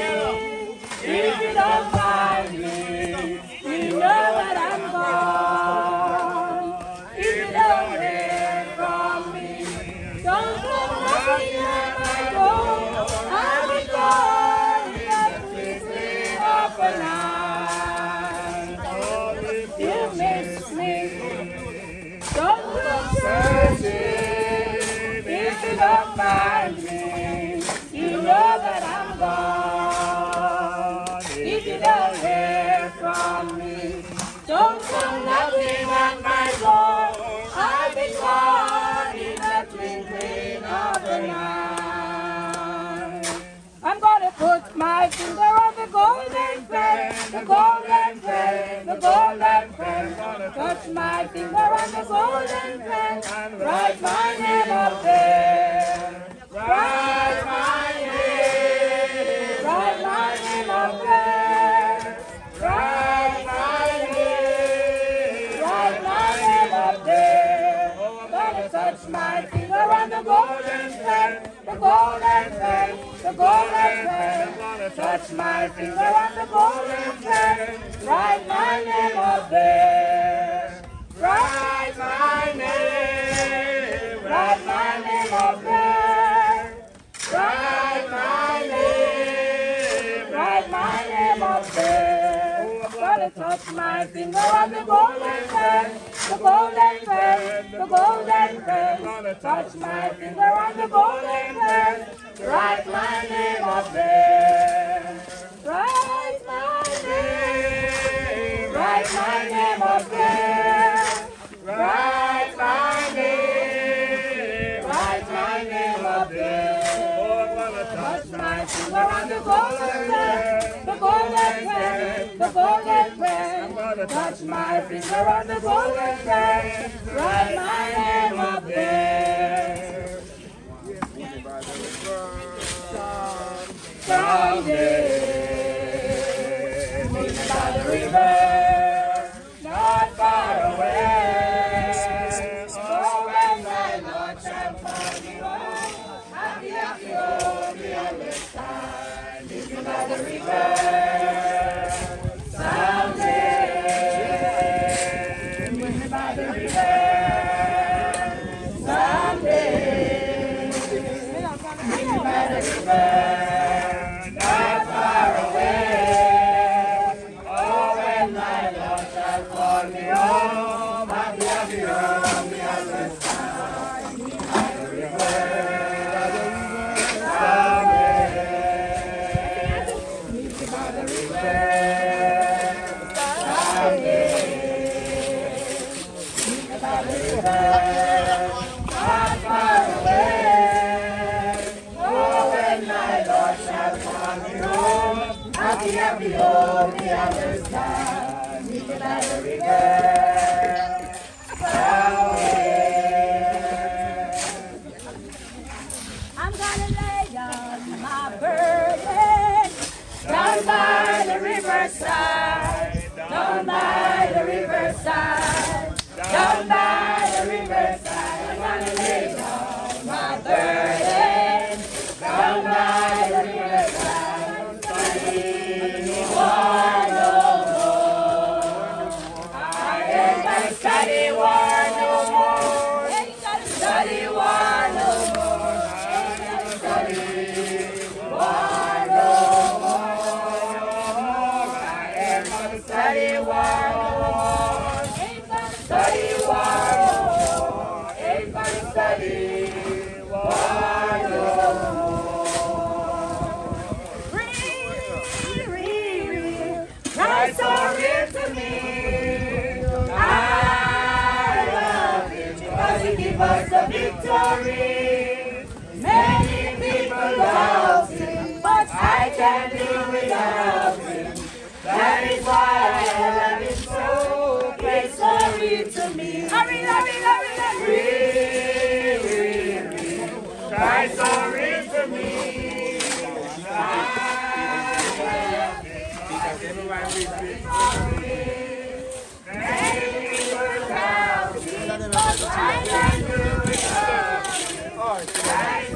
If you don't find me, know that I'm gone. If you don't hear from me, don't come. I'll gone you me, don't searching. If you don't find me, you know that I'm gone. My finger on the golden thread, the golden thread, the golden thread. Touch my finger on the golden thread write my name up there. Write my name, write my name up there. Golden pen, the golden pen, the golden pen. I'm gonna touch my finger on the golden pen, write my name up there. Write my name, write my name up there. Write my name, write my name up there. Gonna touch my finger on the golden pen, the golden pen, the golden. Gonna touch my finger on the golden pen, write my name up there. Write my name, write my name up there. Write my name, write my name up there. Touch my finger on the golden pen, the golden pen, the golden pen. Touch my finger on the golden pen, write my name up there. Someday, meet me by the river, not far away. Oh, when my Lord shall call me home, happy, happy, the endless time. Meet me by the river, happy victory. Many people love him, but I can't live without him. That is why I love him so. Christ so real to me. Hurry, hurry, hurry, hurry. Free, free, free. Christ so real to me. We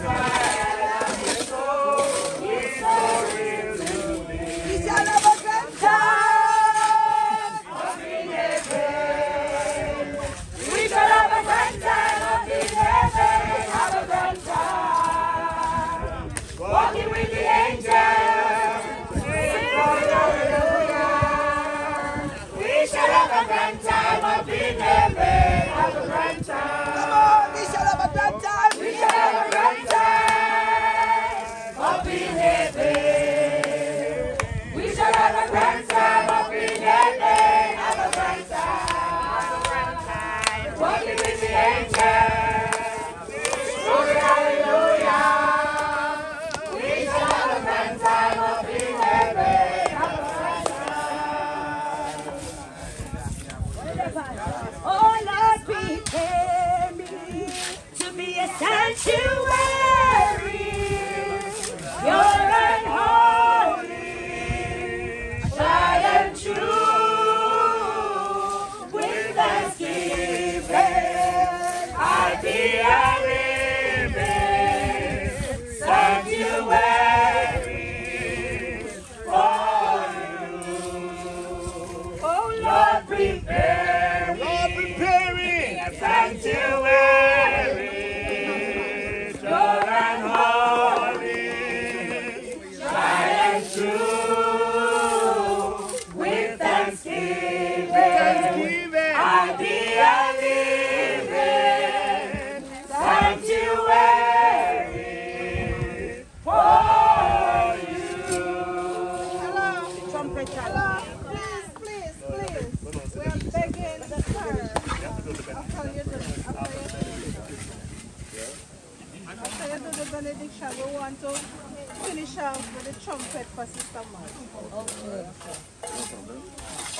Bishop with the trumpet for Sister Mark. Okay.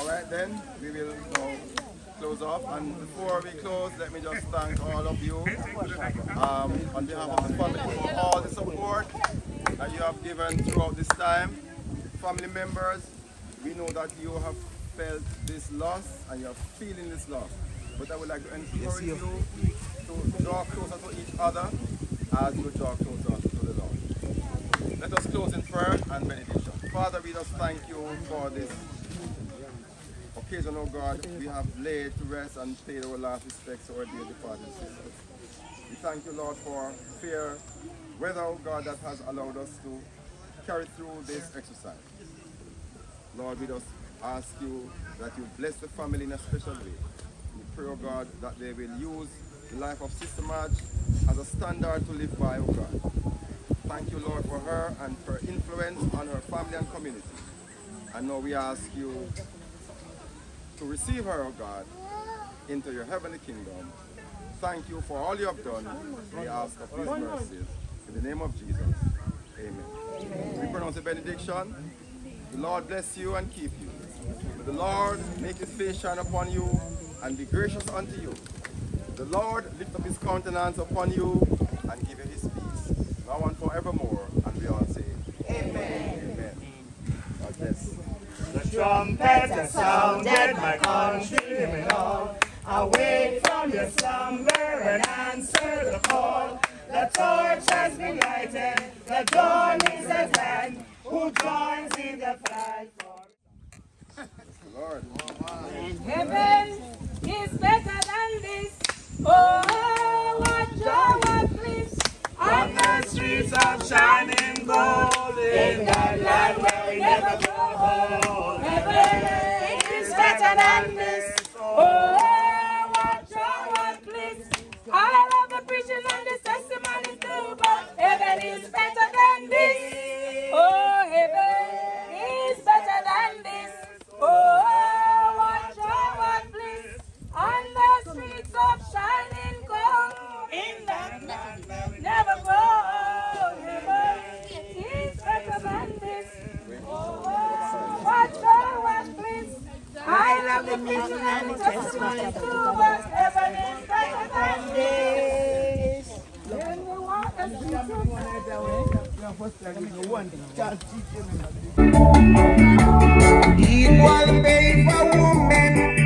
All right, then we will now close off. And before we close, let me just thank all of you um, on behalf of the family for all the support that you have given throughout this time. Family members, we know that you have felt this loss and you are feeling this loss. But I would like to encourage you to draw closer to each other as you draw closer to the In prayer and benediction. Father, we just thank you for this occasion, oh God. We have laid to rest and paid our last respects to our dear departed sisters. We thank you, Lord, for fair weather, oh God, that has allowed us to carry through this exercise. Lord, we just ask you that you bless the family in a special way. We pray, oh God, that they will use the life of Sister Madge as a standard to live by, oh God. Thank you, Lord, for her and for her influence on her family and community. And now we ask you to receive her, oh God, into your heavenly kingdom. Thank you for all you have done. We ask of these mercies. In the name of Jesus. Amen. We pronounce a benediction. The Lord bless you and keep you. The Lord make his face shine upon you and be gracious unto you. The Lord lift up his countenance upon you and give you his peace, now and forevermore. And we all say, Amen. Amen. God bless. The trumpet has sounded, my countrymen all. Awake from your slumber and answer the call. The torch has been lighted, the dawn is at hand. Who joins in the fight for Lord. Heaven is better than this. Oh, what joy, what bliss. On the streets of shining gold. In that land where we never grow old. Heaven is better than this. Oh, what joy, what bliss. I love the preaching and the testimony too, but heaven is better than this. Oh, heaven is better than this. Oh, what joy, what bliss. On the streets of shining gold. In that never is better than this. Oh, what joy, what bliss. I love the the testimony but heaven is than this. When we Equal pay for women